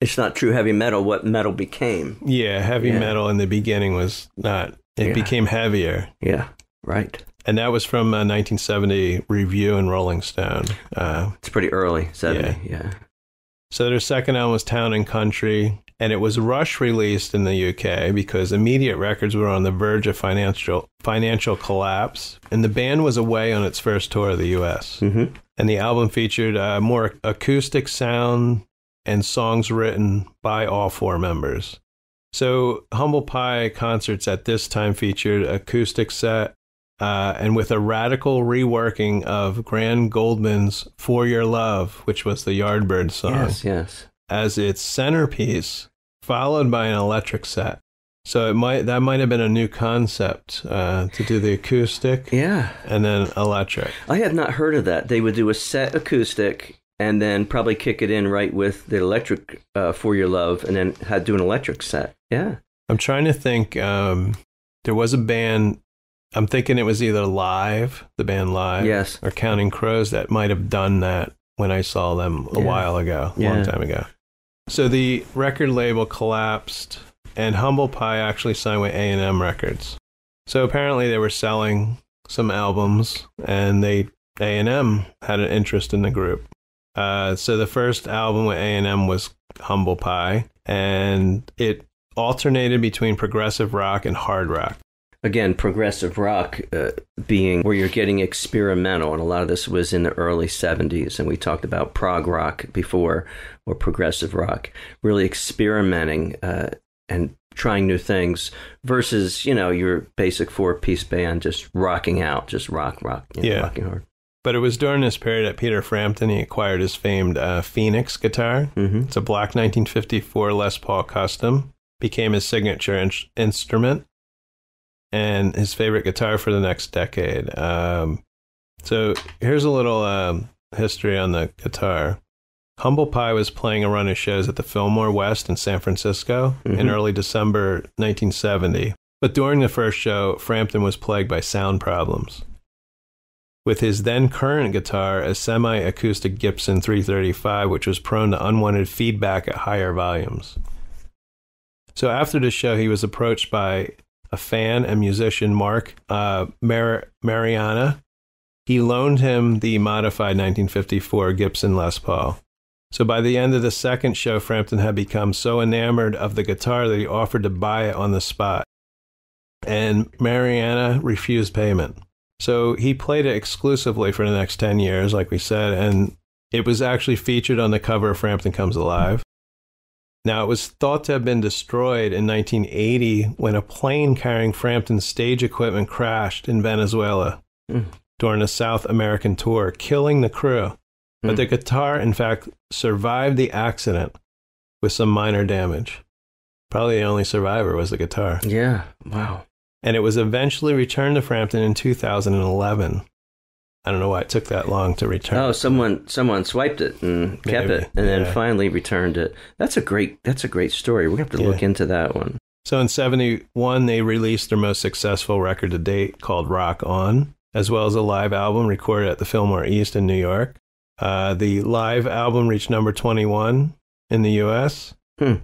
It's not true heavy metal. What metal became? Yeah, heavy Yeah. metal in the beginning was not. It Yeah. became heavier. Yeah. Right. And that was from a 1970 review in Rolling Stone. Uh, It's pretty early. Seventy. Yeah. So their second album was Town and Country, and it was rush released in the UK because Immediate Records were on the verge of financial financial collapse, and the band was away on its first tour of the US. Mm-hmm. And the album featured a more acoustic sound and songs written by all four members. So Humble Pie concerts at this time featured acoustic set. Uh, and with a radical reworking of Graham Gouldman's "For Your Love," which was the Yardbird song, Yes. Yes. as its centerpiece, followed by an electric set. So it might that might have been a new concept uh, to do the acoustic Yeah. and then electric. I have not heard of that. They would do a set acoustic and then probably kick it in right with the electric uh, for your love, and then had do an electric set. Yeah. I'm trying to think. Um, there was a band. I'm thinking it was either Live, the band Live, Yes. or Counting Crows that might have done that when I saw them a Yeah. while ago, a long time ago. So the record label collapsed, and Humble Pie actually signed with A&M Records. So apparently they were selling some albums, and they A and M had an interest in the group. Uh, so the first album with A and M was Humble Pie, and it alternated between progressive rock and hard rock. Again, progressive rock uh, being where you're getting experimental, and a lot of this was in the early 70s, and we talked about prog rock before, or progressive rock, really experimenting uh, and trying new things versus, you know, your basic four piece band just rocking out, just rock, rock, you know, Yeah. rocking hard. But it was during this period that Peter Frampton he acquired his famed uh, Phoenix guitar. hmm It's a black 1954 Les Paul Custom. Became his signature in- instrument and his favorite guitar for the next decade. Um, so here's a little um, history on the guitar. Humble Pie was playing a run of shows at the Fillmore West in San Francisco in Mhm. early December 1970. But during the first show, Frampton was plagued by sound problems. With his then current guitar, a semi acoustic Gibson 335, which was prone to unwanted feedback at higher volumes. So after the show, he was approached by a fan and musician, Mark uh, Mar- Mariana. He loaned him the modified 1954 Gibson Les Paul. So by the end of the second show, Frampton had become so enamored of the guitar that he offered to buy it on the spot. And Mariana refused payment. So he played it exclusively for the next 10 years, like we said, and it was actually featured on the cover of Frampton Comes Alive. Now, it was thought to have been destroyed in 1980 when a plane carrying Frampton's stage equipment crashed in Venezuela Mm. during a South American tour, killing the crew. But Mm. the guitar, in fact, survived the accident with some minor damage. Probably the only survivor was the guitar. Yeah. Wow. And it was eventually returned to Frampton in 2011. I don't know why it took that long to return. Oh, someone someone swiped it and kept Maybe, it, and then finally returned it. That's a great that's a great story. We're gonna have to look into that one. So in 71, they released their most successful record to date called Rock On, as well as a live album recorded at the Fillmore East in New York. Uh, the live album reached number 21 in the US. Hmm.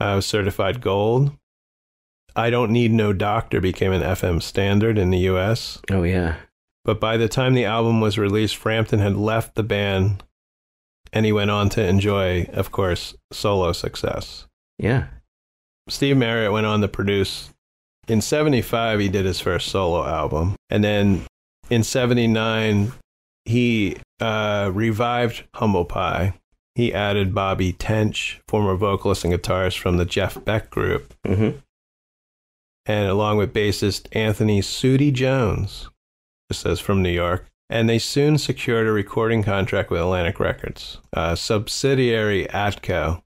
Uh, was certified gold. I Don't Need No Doctor became an FM standard in the US. Oh yeah. But by the time the album was released, Frampton had left the band and he went on to enjoy, of course, solo success. Yeah. Steve Marriott went on to produce. In 75, he did his first solo album. And then in 79, he uh, revived Humble Pie. He added Bobby Tench, former vocalist and guitarist from the Jeff Beck group, hmm and along with bassist Anthony Sooty Jones, this says from New York. And they soon secured a recording contract with Atlantic Records, a subsidiary Atco.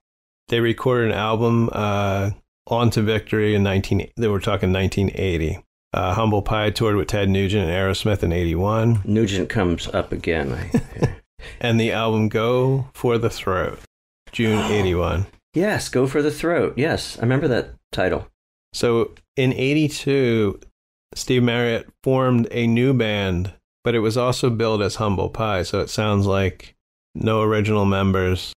They recorded an album, uh, On to Victory, in 19, they were talking 1980. Uh, Humble Pie toured with Ted Nugent and Aerosmith in 81. Nugent comes up again. I, And the album Go for the Throat, June 81. yes, go for the throat. Yes, I remember that title. So in 82, Steve Marriott formed a new band, but it was also billed as Humble Pie. So it sounds like no original members.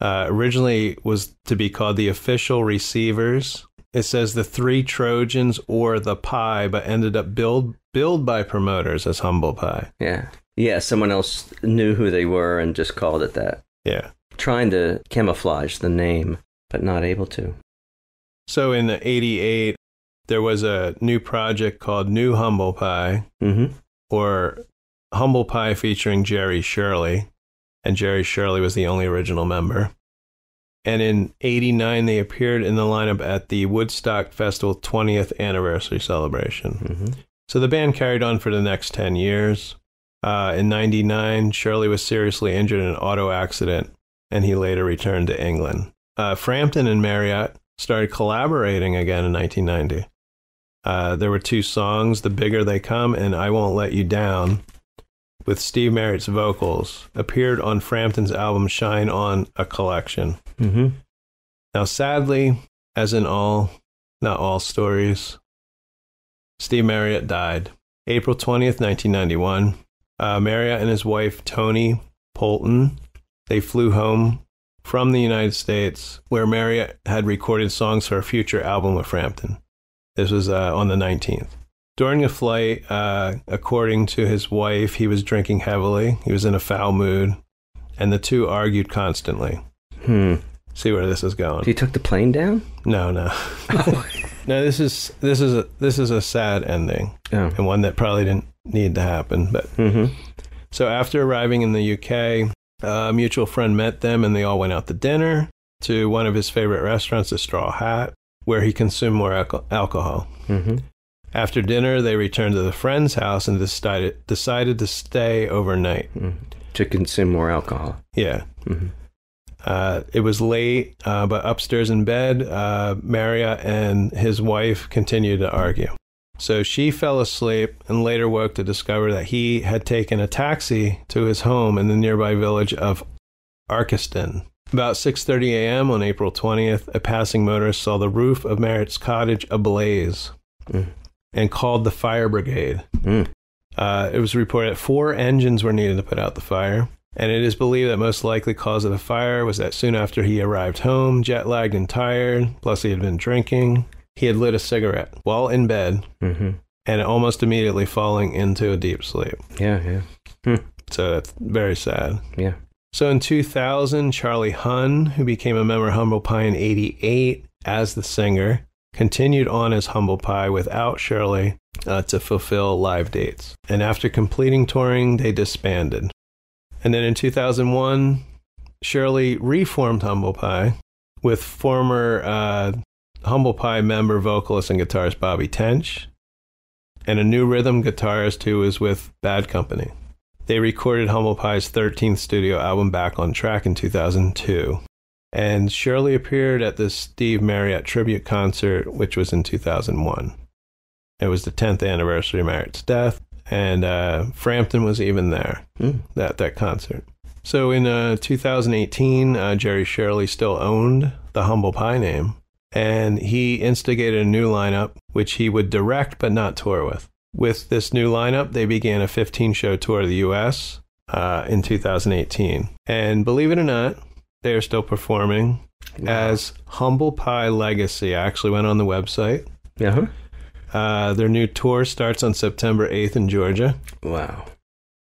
Uh, originally was to be called the Official Receivers. It says the Three Trojans or the Pie, but ended up billed billed by promoters as Humble Pie. Yeah. Yeah, someone else knew who they were and just called it that. Yeah. Trying to camouflage the name, but not able to. So in 88, there was a new project called New Humble Pie. Mm-hmm. or Humble Pie featuring Jerry Shirley, and Jerry Shirley was the only original member. And in 89, they appeared in the lineup at the Woodstock Festival 20th anniversary celebration. Mm-hmm. So the band carried on for the next 10 years. Uh, in 99, Shirley was seriously injured in an auto accident, and he later returned to England. Uh, Frampton and Marriott started collaborating again in 1990. Uh, there were two songs, The Bigger They Come and I Won't Let You Down, with Steve Marriott's vocals, appeared on Frampton's album Shine On a Collection. Mm-hmm. Now, sadly, as in all, not all stories, Steve Marriott died April 20th, 1991. Uh, Marriott and his wife, Tony Poulton, they flew home from the United States where Marriott had recorded songs for a future album with Frampton. This was uh, on the 19th. During a flight, uh, according to his wife, he was drinking heavily. He was in a foul mood, and the two argued constantly. Hmm. See where this is going? He took the plane down? No, no, no. This is this is a this is a sad ending, Oh. and one that probably didn't need to happen. But Mm-hmm. so after arriving in the UK, a mutual friend met them, and they all went out to dinner to one of his favorite restaurants, the Straw Hat, where he consumed more alco- alcohol. Mm-hmm. After dinner, they returned to the friend's house and decided decided to stay overnight. To consume more alcohol. Yeah. Mhm. Uh, it was late, uh, but upstairs in bed, uh, Marriott and his wife continued to argue. So she fell asleep and later woke to discover that he had taken a taxi to his home in the nearby village of Arkesden. About 6:30 a.m. on April 20th, a passing motorist saw the roof of Marriott's cottage ablaze Mm. and called the fire brigade. Mm. Uh, it was reported that four engines were needed to put out the fire, and it is believed that most likely cause of the fire was that soon after he arrived home, jet lagged and tired, plus he had been drinking, he had lit a cigarette while in bed Mm-hmm. and almost immediately falling into a deep sleep. Yeah, yeah. So that's very sad. Yeah. So in 2000, Charlie Huhn, who became a member of Humble Pie in 88 as the singer, continued on as Humble Pie without Shirley uh, to fulfill live dates. And after completing touring, they disbanded. And then in 2001, Shirley reformed Humble Pie with former uh, Humble Pie member, vocalist, and guitarist Bobby Tench, and a new rhythm guitarist who was with Bad Company. They recorded Humble Pie's 13th studio album Back on Track in 2002. And Shirley appeared at the Steve Marriott tribute concert, which was in 2001. It was the 10th anniversary of Marriott's death, and uh, Frampton was even there Mm. at that concert. So in uh, 2018, uh, Jerry Shirley still owned the Humble Pie name, and he instigated a new lineup, which he would direct but not tour with. With this new lineup, they began a 15 show tour of the US uh, in 2018. And believe it or not, they are still performing as Humble Pie Legacy. I actually went on the website. Yeah. Uh, their new tour starts on September 8th in Georgia. Wow.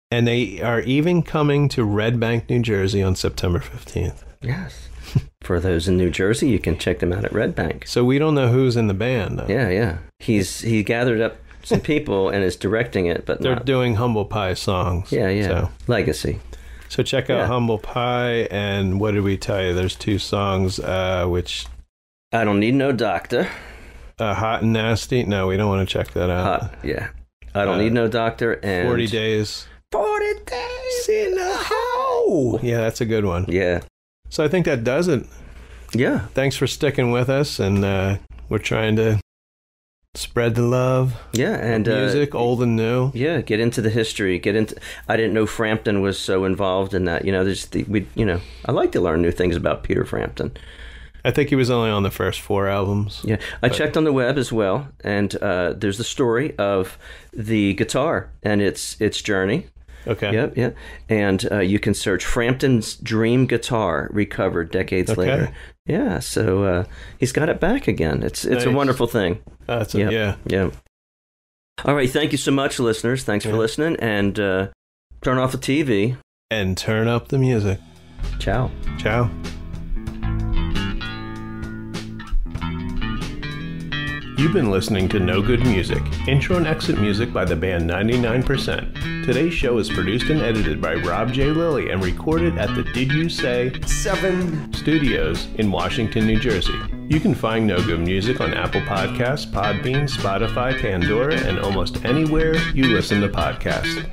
And they are even coming to Red Bank, New Jersey on September 15th. Yes. For those in New Jersey, you can check them out at Red Bank. So we don't know who's in the band. Though. Yeah, yeah. He's he gathered up some people and is directing it, but They're not. doing Humble Pie songs. yeah, yeah. So, Legacy. so check out Yeah. Humble Pie. And what did we tell you? There's two songs, uh, which I don't need no doctor. uh, Hot and Nasty. No, we don't want to check that out. Hot. Yeah. I don't Uh, need no doctor. And 40 Days. 40 days in a hole. Yeah, that's a good one. Yeah. So I think that does it. Yeah. Thanks for sticking with us. And uh, we're trying to spread the love. Yeah. And uh, Music, old and new. Yeah, get into the history. Get into. I didn't know Frampton was so involved in that. You know, there's the we. You know, I like to learn new things about Peter Frampton. I think he was only on the first four albums. Yeah, I checked on the web as well, and uh, there's the story of the guitar and its its journey. Okay. Yep, yep. And uh, you can search Frampton's Dream Guitar recovered decades Okay. later. Yeah, so uh, he's got it back again. It's it's a wonderful thing. That's a- Yep. Yeah. Yeah. All right, thank you so much, listeners. Thanks for listening, and uh, turn off the TV. And turn up the music. Ciao. Ciao. You've been listening to Know Good Music, intro and exit music by the band 99%. Today's show is produced and edited by Rob J. Lilly and recorded at the Did You Say Seven. Studios in Washington, New Jersey. You can find Know Good Music on Apple Podcasts, Podbean, Spotify, Pandora, and almost anywhere you listen to podcasts.